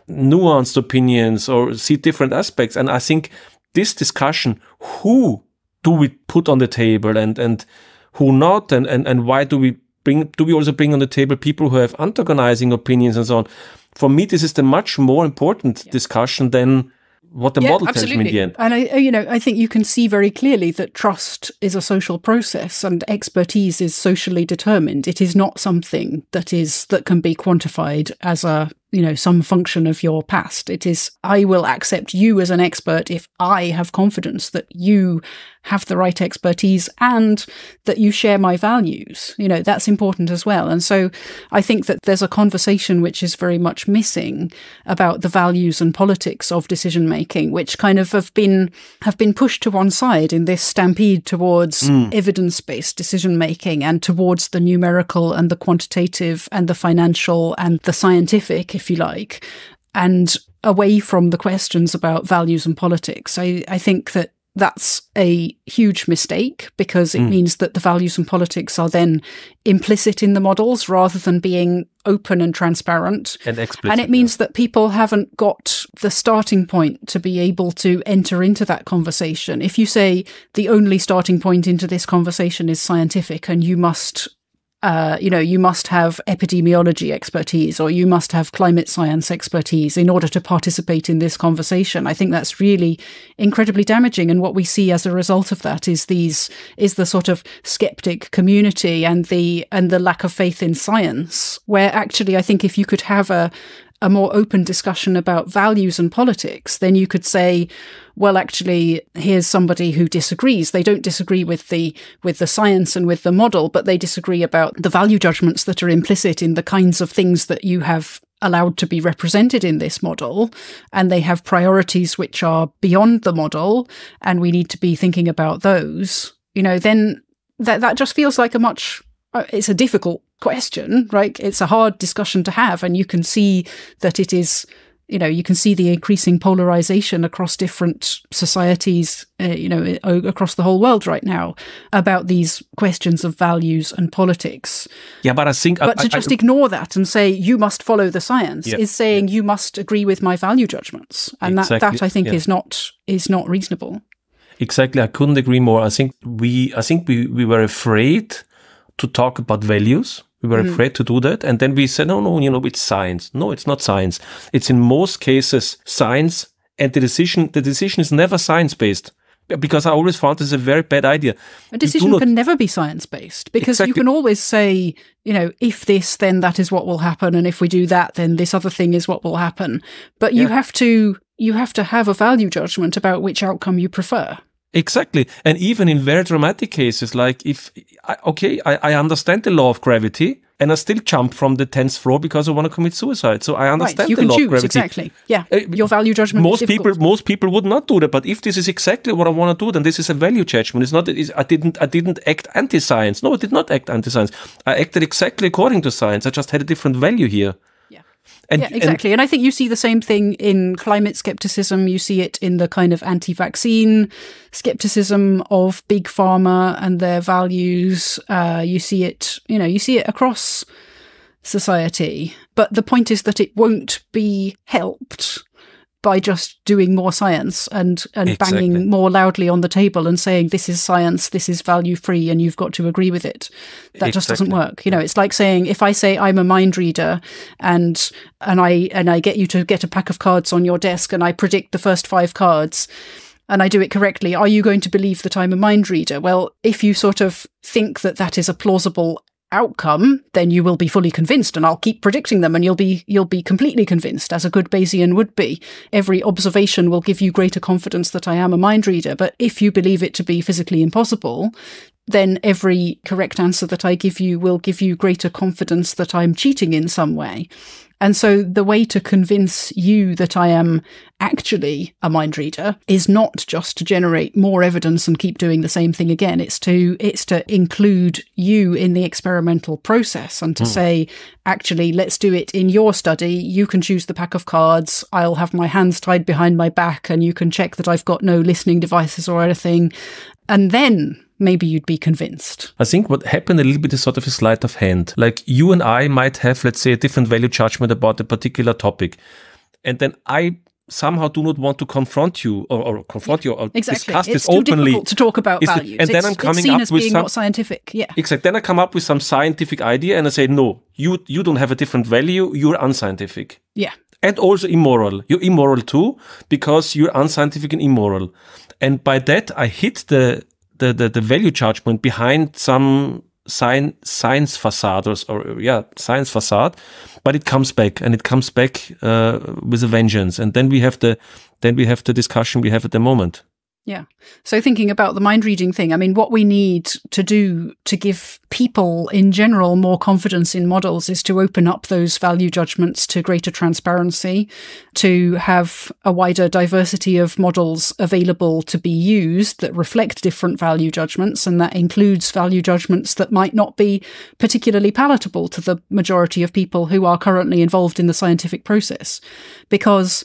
nuanced opinions or see different aspects. And I think this discussion, who do we put on the table and, and who not, and, and, and why do we bring, do we also bring on the table people who have antagonizing opinions and so on? For me, this is the much more important discussion than what the model tells me in the end. And I, uh, you know, I think you can see very clearly that trust is a social process and expertise is socially determined. It is not something that is that can be quantified as a you know some function of your past. It is I will accept you as an expert if I have confidence that you have the right expertise and that you share my values. You know, that's important as well. And so I think that there's a conversation which is very much missing about the values and politics of decision making, which kind of have been have been pushed to one side in this stampede towards hmm. evidence-based decision making and towards the numerical and the quantitative and the financial and the scientific, if you like, and away from the questions about values and politics. I, I think that that's a huge mistake because it hmm. means that the values and politics are then implicit in the models rather than being open and transparent. And explicit. And it means that people haven't got the starting point to be able to enter into that conversation. If you say the only starting point into this conversation is scientific and you must uh, you know, you must have epidemiology expertise or you must have climate science expertise in order to participate in this conversation. I think that's really incredibly damaging. And what we see as a result of that is these is the sort of skeptic community and the and the lack of faith in science. Where actually, I think if you could have a a more open discussion about values and politics, then you could say, well, actually, here's somebody who disagrees. They don't disagree with the with the science and with the model, but they disagree about the value judgments that are implicit in the kinds of things that you have allowed to be represented in this model and they have priorities which are beyond the model and we need to be thinking about those you know then that that just feels like a much it's a difficult question right it's a hard discussion to have and you can see that it is you know, you can see the increasing polarization across different societies, uh, you know, across the whole world right now about these questions of values and politics. Yeah, but I think. But I, to just I, ignore that and say you must follow the science Yeah, is saying you must agree with my value judgments, and that Exactly, that I think yeah. is not is not reasonable. Exactly. I couldn't agree more. I think we, I think we, we were afraid to talk about values. We were mm. afraid to do that. And then we said, no, no, you know, it's science. No, it's not science. It's in most cases science and the decision, the decision is never science based because I always found this a very bad idea. A decision can never be science based because you can always say, you know, if this, then that is what will happen, and if we do that, then this other thing is what will happen. But you Yeah. have to you have to have a value judgment about which outcome you prefer. Exactly. And even in very dramatic cases, like if, I, okay, I, I understand the law of gravity and I still jump from the 10th floor because I want to commit suicide. So I understand right? The can law of choose gravity. exactly. Yeah, Uh, your value judgment. is most people most people would not do that but if this is exactly what i want to do then this is a value judgment it's not it's, i didn't i didn't act anti-science no i did not act anti-science i acted exactly according to science i just had a different value here. And, Yeah, exactly. And, I think you see the same thing in climate skepticism. You see it in the kind of anti vaccine skepticism of big pharma and their values. Uh, you see it, you know, you see it across society. But the point is that it won't be helped by just doing more science and, and Exactly. banging more loudly on the table and saying this is science, this is value free, and you've got to agree with it. That just doesn't work. You know, it's like saying if I say I'm a mind reader and and I and I get you to get a pack of cards on your desk and I predict the first five cards and I do it correctly, are you going to believe that I'm a mind reader? Well, if you sort of think that that is a plausible outcome, then you will be fully convinced and I'll keep predicting them and you'll be you'll be completely convinced as a good Bayesian would be. Every observation will give you greater confidence that I am a mind reader, but if you believe it to be physically impossible, then every correct answer that I give you will give you greater confidence that I'm cheating in some way. And so the way to convince you that I am actually a mind reader is not just to generate more evidence and keep doing the same thing again. It's to it's to include you in the experimental process and to hmm. say, actually, let's do it in your study. You can choose the pack of cards. I'll have my hands tied behind my back and you can check that I've got no listening devices or anything. And then maybe you'd be convinced. I think what happened a little bit is sort of a sleight of hand. Like you and I might have, let's say, a different value judgment about a particular topic. And then I somehow do not want to confront you or, or confront you or Exactly. discuss it's this too openly. difficult to talk about the- values. and then I'm coming up with some- not scientific. Yeah. Exactly. Then I come up with some scientific idea and I say, no, you you don't have a different value. You're unscientific. Yeah. And also immoral. You're immoral too because you're unscientific and immoral. And by that, I hit the the the, the value judgment behind some science science facade or, or yeah science facade, but it comes back and it comes back uh, with a vengeance. And then we have the then we have the discussion we have at the moment. Yeah. So thinking about the mind reading thing, I mean, what we need to do to give people in general more confidence in models is to open up those value judgments to greater transparency, to have a wider diversity of models available to be used that reflect different value judgments. And that includes value judgments that might not be particularly palatable to the majority of people who are currently involved in the scientific process. Because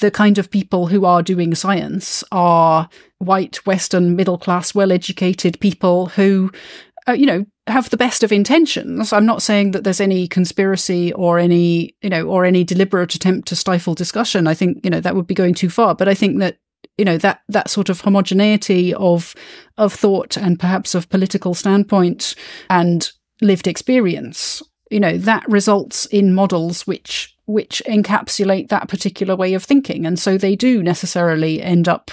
the kind of people who are doing science are white, Western, middle class, well educated people who, uh, you know, have the best of intentions. I'm not saying that there's any conspiracy or any, you know, or any deliberate attempt to stifle discussion. I think, you know, that would be going too far. But I think that you know that that sort of homogeneity of of thought and perhaps of political standpoint and lived experience you know that results in models which which encapsulate that particular way of thinking. And so they do necessarily end up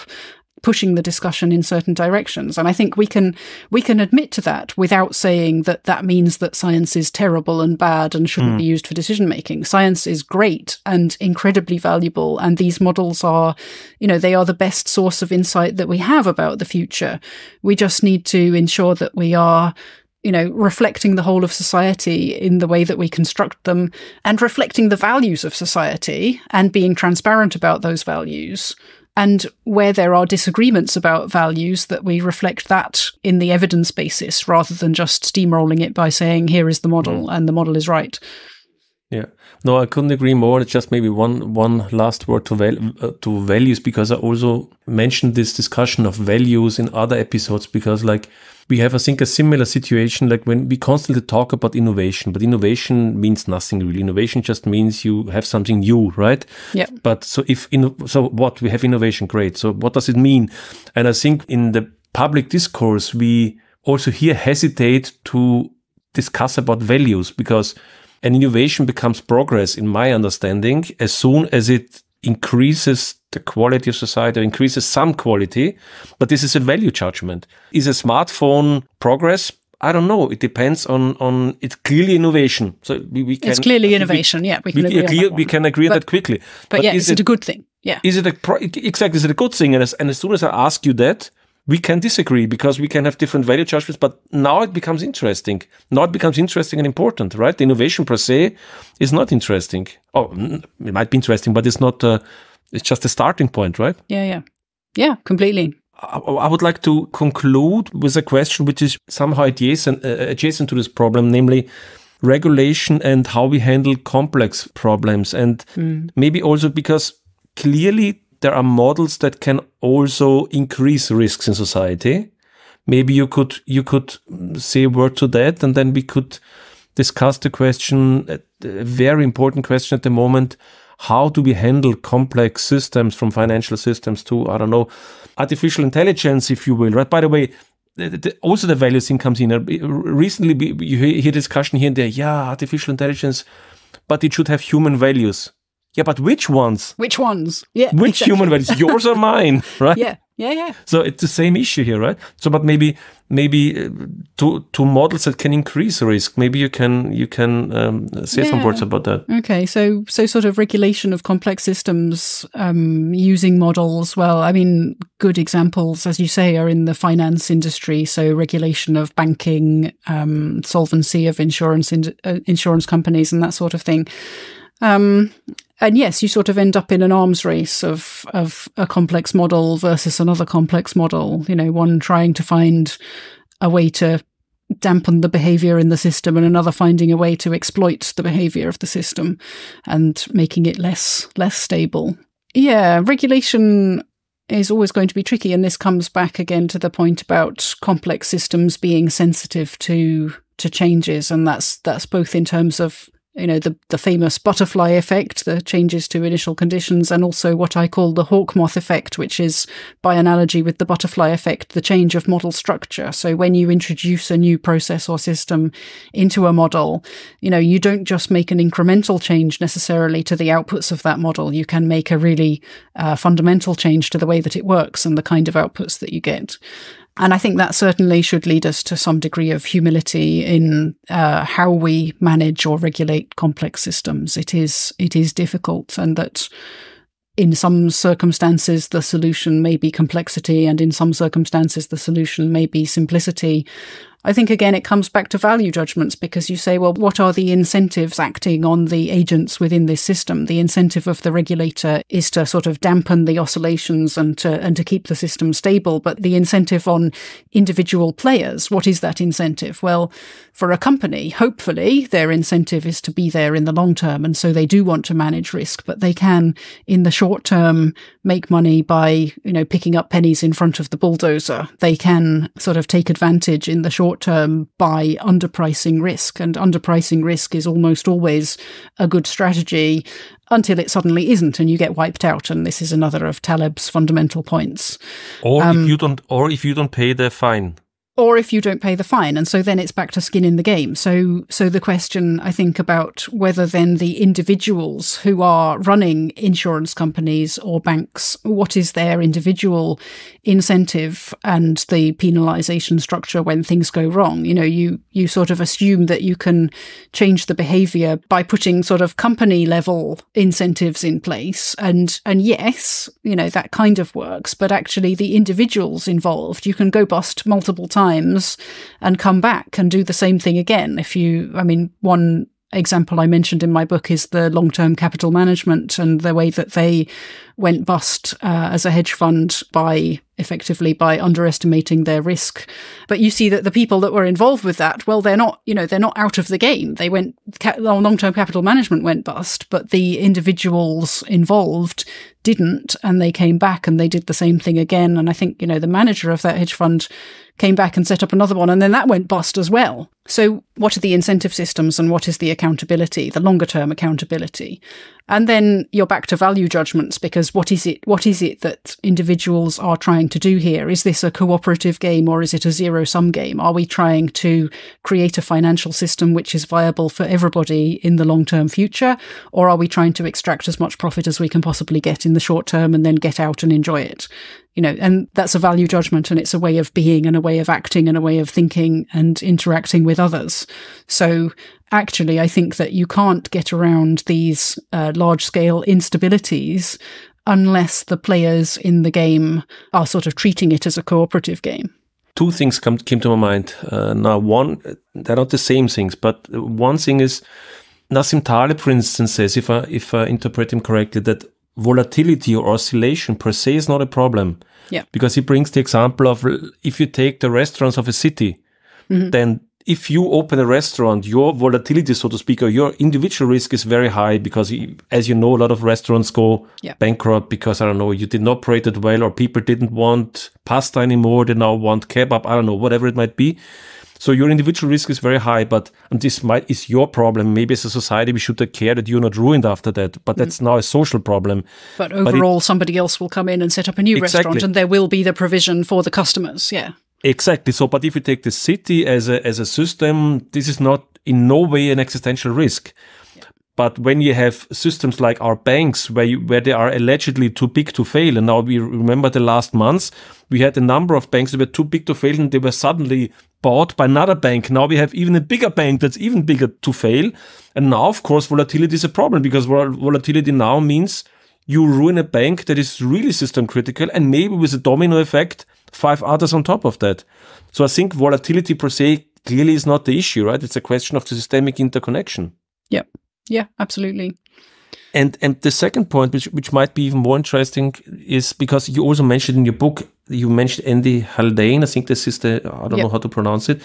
pushing the discussion in certain directions. And i think we can we can admit to that without saying that that means that science is terrible and bad and shouldn't be hmm. used for decision making science is great and incredibly valuable and these models are you know they are the best source of insight that we have about the future. We just need to ensure that we are you know, reflecting the whole of society in the way that we construct them and reflecting the values of society and being transparent about those values. And where there are disagreements about values, that we reflect that in the evidence basis rather than just steamrolling it by saying, here is the model and the model is right. Yeah. No, I couldn't agree more. It's just maybe one one last word to val- uh, to values because I also mentioned this discussion of values in other episodes because like we have I think a similar situation like when we constantly talk about innovation, but innovation means nothing really. Innovation just means you have something new, right? Yeah. But so if in, so what we have innovation, great. So what does it mean? And I think in the public discourse we also here hesitate to discuss about values because an innovation becomes progress in my understanding as soon as it increases the quality of society increases some quality but this is a value judgment. Is a smartphone progress? I don't know. It depends on on it's clearly innovation. So we, we can it's clearly we- innovation. yeah, we can we, agree. on that we can agree on But- that quickly. But, yeah, is is it, a good thing? Yeah. is it a pro- exactly is it a good thing? And as, and as soon as i ask you that we can disagree because we can have different value judgments but now it becomes interesting. Now it becomes interesting and important right? The innovation per se is not interesting. Oh mm, it might be interesting but it's not uh, it's just a starting point right Yeah, yeah. Yeah, completely. I, would like to conclude with a question which is somehow adjacent uh, adjacent to this problem namely regulation and how we handle complex problems and maybe also because clearly there are models that can also increase risks in society maybe you could you could mm, say a word to that and then we could discuss the question uh, a very important question at the moment how do we handle complex systems from financial systems to i don't know artificial intelligence if you will right by the way the, the, also the value thing comes in Uh, recently we, you hear hear discussion here and there yeah artificial intelligence but it should have human values yeah but which ones Which ones? Yeah. which exactly. human values yours or mine right Yeah, yeah, yeah. so it's the same issue here, right? So, but maybe maybe uh, to to models that can increase risk. Maybe you can you can um, say some words about that. Okay, so so sort of regulation of complex systems um, using models. Well, I mean, good examples, as you say, are in the finance industry. So regulation of banking, um, solvency of insurance in, uh, insurance companies, and that sort of thing. Um, and yes, you sort of end up in an arms race of of a complex model versus another complex model. You know, one trying to find a way to dampen the behavior in the system and another finding a way to exploit the behavior of the system and making it less less stable yeah regulation is always going to be tricky and this comes back again to the point about complex systems being sensitive to to changes and that's that's both in terms of you know the the famous butterfly effect the changes to initial conditions and also what i call the hawk moth effect which is by analogy with the butterfly effect the change of model structure. So when you introduce a new process or system into a model you know you don't just make an incremental change necessarily to the outputs of that model. You can make a really uh, fundamental change to the way that it works and the kind of outputs that you get and I think that certainly should lead us to some degree of humility in uh, how we manage or regulate complex systems. It is it is difficult, and that in some circumstances the solution may be complexity, and in some circumstances the solution may be simplicity. I think again it comes back to value judgments because you say, well, what are the incentives acting on the agents within this system? The incentive of the regulator is to sort of dampen the oscillations and to and to keep the system stable. But the incentive on individual players, what is that incentive? Well, for a company, hopefully their incentive is to be there in the long term. And so they do want to manage risk, but they can in the short term make money by, you know, picking up pennies in front of the bulldozer. They can sort of take advantage in the short term by underpricing risk. And underpricing risk is almost always a good strategy until it suddenly isn't and you get wiped out. And this is another of Taleb's fundamental points. Or Um, if you don't, or if you don't pay the fine. Or if you don't pay the fine. And so then it's back to skin in the game. So so the question i think about whether then the individuals who are running insurance companies or banks what is their individual incentive and the penalization structure when things go wrong? You know you you sort of assume that you can change the behavior by putting sort of company level incentives in place. And and yes you know that kind of works. But actually the individuals involved you can go bust multiple times and come back and do the same thing again. If you i mean one example I mentioned in my book is the long term capital management and the way that they went bust uh, as a hedge fund by effectively by underestimating their risk. But you see that the people that were involved with that, well, they're not, you know, they're not out of the game. They went, long term capital management went bust, but the individuals involved didn't. And they came back and they did the same thing again. And I think, you know, the manager of that hedge fund came back and set up another one, and then that went bust as well. So, what are the incentive systems and what is the accountability, the longer term accountability? And then you're back to value judgments because what is it? What is it that individuals are trying to do here? Is this a cooperative game or is it a zero sum game? Are we trying to create a financial system which is viable for everybody in the long term future, or are we trying to extract as much profit as we can possibly get in the short term and then get out and enjoy it? You know, and that's a value judgment and it's a way of being and a way of acting and a way of thinking and interacting with others. So actually, I think that you can't get around these uh, large scale instabilities unless the players in the game are sort of treating it as a cooperative game. Two things come came to my mind. Uh, now, one, they're not the same things, but one thing is Nassim Taleb, for instance, says, if I if I interpret him correctly, that volatility or oscillation per se is not a problem. Yeah. Because he brings the example of if you take the restaurants of a city, mm-hmm. then if you open a restaurant, your volatility, so to speak, or your individual risk is very high because, as you know, a lot of restaurants go yeah. bankrupt because, I don't know, you didn't operate it well or people didn't want pasta anymore. They now want kebab. I don't know, whatever it might be. So your individual risk is very high, but and this might is your problem. Maybe as a society we should take care that you're not ruined after that. But that's mm. now a social problem. But overall, but it, somebody else will come in and set up a new exactly. restaurant, and there will be the provision for the customers. Yeah. Exactly. So, but if you take the city as a as a system, this is not in no way an existential risk. But when you have systems like our banks, where you, where they are allegedly too big to fail, and now we remember the last months, we had a number of banks that were too big to fail, and they were suddenly bought by another bank. Now we have even a bigger bank that's even bigger to fail, and now of course volatility is a problem because volatility now means you ruin a bank that is really system critical, and maybe with a domino effect, five others on top of that. So I think volatility per se clearly is not the issue, right? It's a question of the systemic interconnection. Yeah. Yeah, absolutely. And and the second point, which which might be even more interesting, is because you also mentioned in your book, you mentioned Andy Haldane. I think this is the I don't yep. know how to pronounce it.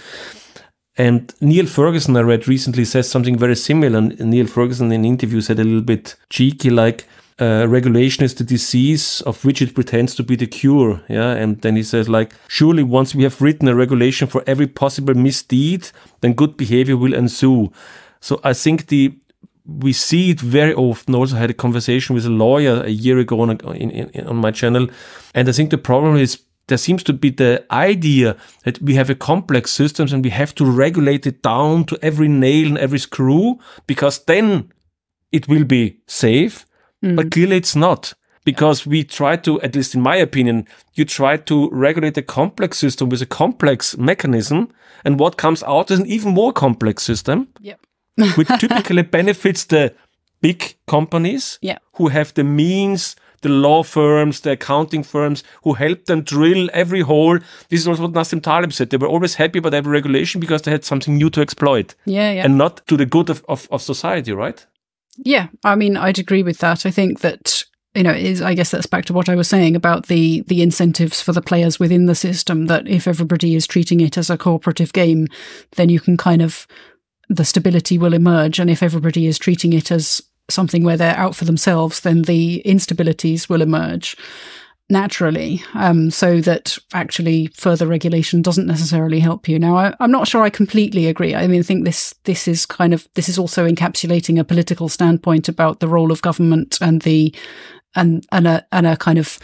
And Niall Ferguson, I read recently, says something very similar. And Niall Ferguson in an interview said a little bit cheeky, like uh, regulation is the disease of which it pretends to be the cure. Yeah. And then he says, like, surely once we have written a regulation for every possible misdeed, then good behavior will ensue. So I think the we see it very often. Also had a conversation with a lawyer a year ago on, in, in, on my channel, and I think the problem is there seems to be the idea that we have a complex systems and we have to regulate it down to every nail and every screw because then it will be safe. Mm. But clearly it's not because we try to, at least in my opinion, you try to regulate a complex system with a complex mechanism, and what comes out is an even more complex system. Yep which typically benefits the big companies yeah. who have the means, the law firms, the accounting firms who help them drill every hole. This is also what Nassim Taleb said. They were always happy about every regulation because they had something new to exploit. Yeah, yeah. And not to the good of, of, of society, right? Yeah, I mean, I'd agree with that. I think that you know is i guess that's back to what i was saying about the the incentives for the players within the system that if everybody is treating it as a cooperative game then you can kind of the stability will emerge. And if everybody is treating it as something where they're out for themselves, then the instabilities will emerge naturally. Um, so that actually further regulation doesn't necessarily help you. Now, I, am not sure I completely agree. I mean, I think this this is kind of this is also encapsulating a political standpoint about the role of government and the and and a and a kind of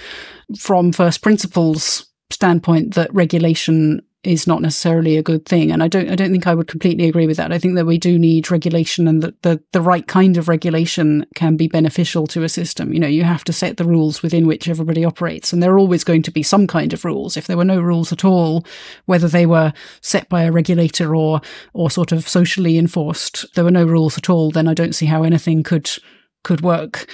from first principles standpoint that regulation is not necessarily a good thing. And I don't I don't think I would completely agree with that. I think that we do need regulation and that the, the right kind of regulation can be beneficial to a system. You know, you have to set the rules within which everybody operates. And there are always going to be some kind of rules. If there were no rules at all, whether they were set by a regulator or or sort of socially enforced, there were no rules at all, then I don't see how anything could could work.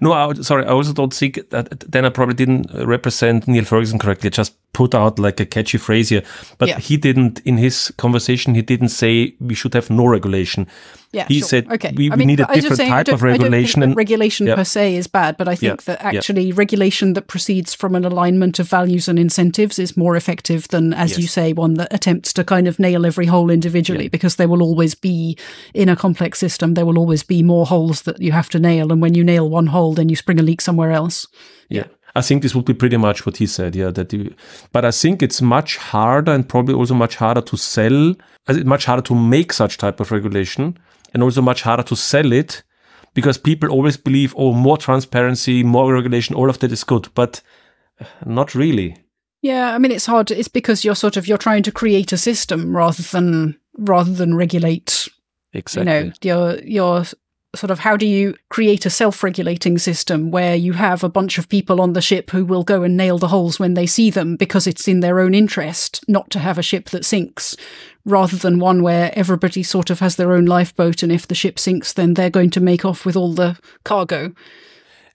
No, I, sorry, I also don't think that then I probably didn't represent Niall Ferguson correctly. Just put out like a catchy phrase here. But yeah. he didn't, in his conversation, he didn't say we should have no regulation. Yeah, he sure. said okay. we, I mean, need a I was just different saying, type of I don't think regulation. and regulation Yeah. per se is bad, but I think Yeah, that actually regulation that proceeds from an alignment of values and incentives is more effective than, as you say, one that attempts to kind of nail every hole individually, because there will always be in a complex system there will always be more holes that you have to nail, and when you nail one hole, then you spring a leak somewhere else. Yeah. I think this would be pretty much what he said. Yeah, that you, but I think it's much harder and probably also much harder to sell, uh, much harder to make such type of regulation and also much harder to sell it because people always believe, oh, more transparency, more regulation, all of that is good, but uh, not really. Yeah, I mean it's hard. It's because you're sort of you're trying to create a system rather than rather than regulate Exactly. you know your your sort of how do you create a self-regulating system where you have a bunch of people on the ship who will go and nail the holes when they see them because it's in their own interest not to have a ship that sinks rather than one where everybody sort of has their own lifeboat and if the ship sinks then they're going to make off with all the cargo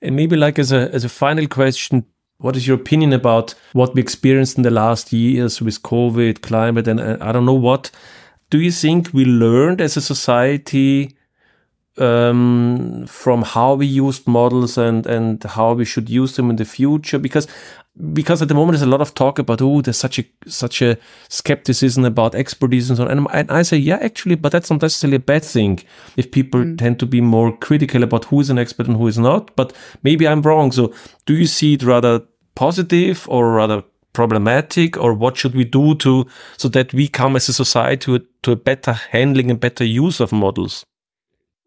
And maybe like as a as a final question, what is your opinion about what we experienced in the last years with COVID, climate, and uh, I don't know what? Do you think we learned as a society um, from how we used models and and how we should use them in the future? Because because at the moment there's a lot of talk about oh there's such a such a skepticism about expertise and so on and, and I say yeah actually but that's not necessarily a bad thing. If people tend to be more critical about who is an expert and who is not but maybe I'm wrong. So do you see it rather positive or rather problematic or what should we do to so that we come as a society to a, to a better handling and better use of models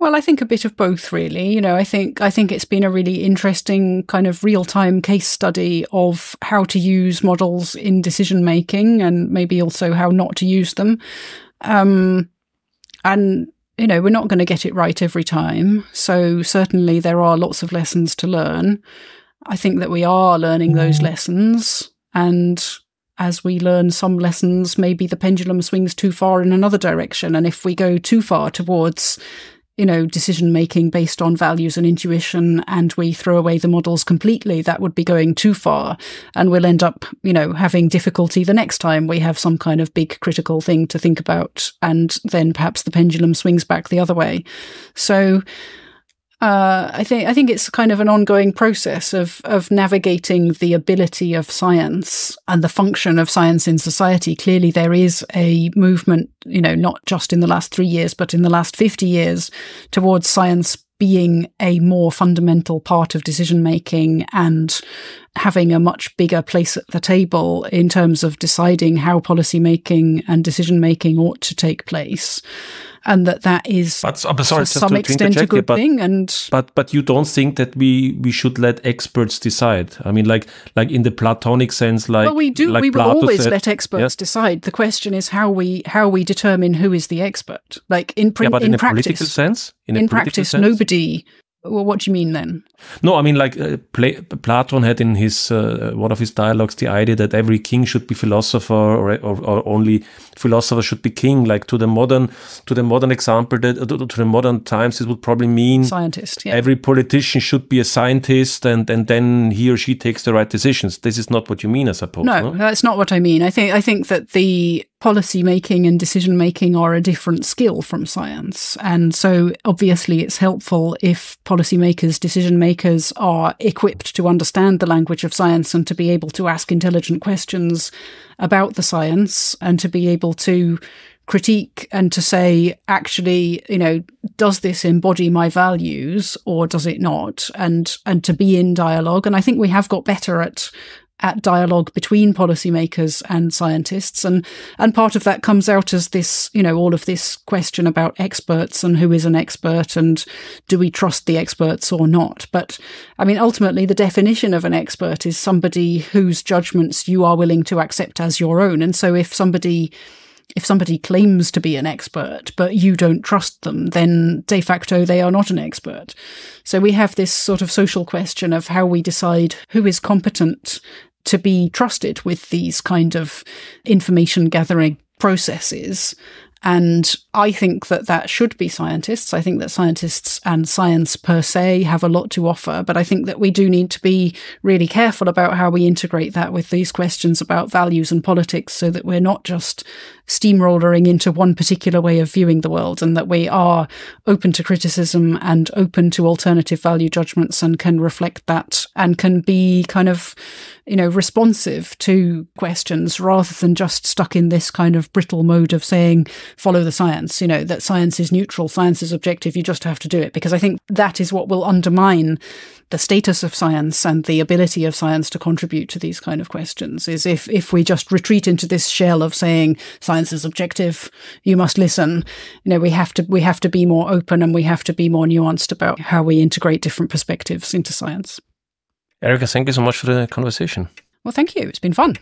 Well, I think a bit of both, really. You know, I think I think it's been a really interesting kind of real time case study of how to use models in decision making, and maybe also how not to use them. Um, and you know, we're not going to get it right every time. So certainly there are lots of lessons to learn. I think that we are learning those lessons, and as we learn some lessons, maybe the pendulum swings too far in another direction. And if we go too far towards you know, decision making based on values and intuition, and we throw away the models completely, that would be going too far. And we'll end up, you know, having difficulty the next time we have some kind of big critical thing to think about. And then perhaps the pendulum swings back the other way. So, uh, I think I think it's kind of an ongoing process of of navigating the ability of science and the function of science in society. Clearly, there is a movement, you know, not just in the last three years, but in the last fifty years, towards science being a more fundamental part of decision making and having a much bigger place at the table in terms of deciding how policy making and decision making ought to take place, and that that is but uh, I'm sorry to some to extent a interject here, good but thing. And But but you don't think that we we should let experts decide? I mean, like like in the Platonic sense, like well, we do. Like we will Plato always said- let experts decide. The question is how we how we determine who is the expert. Like in, prin- yeah, but in, in a political practice, sense, in, a in practice, sense? nobody. Well, what do you mean then? No, I mean like uh, Pla- Platon had in his uh, one of his dialogues the idea that every king should be philosopher, or, or, or only philosopher should be king. Like to the modern to the modern example that uh, to to the modern times, it would probably mean Scientist. Yeah. every politician should be a scientist, and and then he or she takes the right decisions. This is not what you mean, I suppose. no, that's not what I mean. I think I think that the policy making and decision making are a different skill from science, and so obviously it's helpful if policymakers, decision makers are equipped to understand the language of science and to be able to ask intelligent questions about the science and to be able to critique and to say actually you know does this embody my values or does it not? and and to be in dialogue. And i think we have got better at at dialogue between policymakers and scientists. And and part of that comes out as this you know all of this question about experts and who is an expert and do we trust the experts or not? But i mean ultimately the definition of an expert is somebody whose judgments you are willing to accept as your own. And so if somebody if somebody claims to be an expert, but you don't trust them, then de facto they are not an expert. So we have this sort of social question of how we decide who is competent to be trusted with these kind of information gathering processes. And I think that that should be scientists. I think that scientists and science per se have a lot to offer, but I think that we do need to be really careful about how we integrate that with these questions about values and politics so that we're not just steamrollering into one particular way of viewing the world and that we are open to criticism and open to alternative value judgments and can reflect that and can be kind of you know responsive to questions rather than just stuck in this kind of brittle mode of saying follow the science you know that science is neutral science is objective you just have to do it. Because i think that is what will undermine the status of science and the ability of science to contribute to these kind of questions is if if we just retreat into this shell of saying science is objective. You must listen. You know we have to we have to be more open and we have to be more nuanced about how we integrate different perspectives into science. Erica, thank you so much for the conversation. well thank you. It's been fun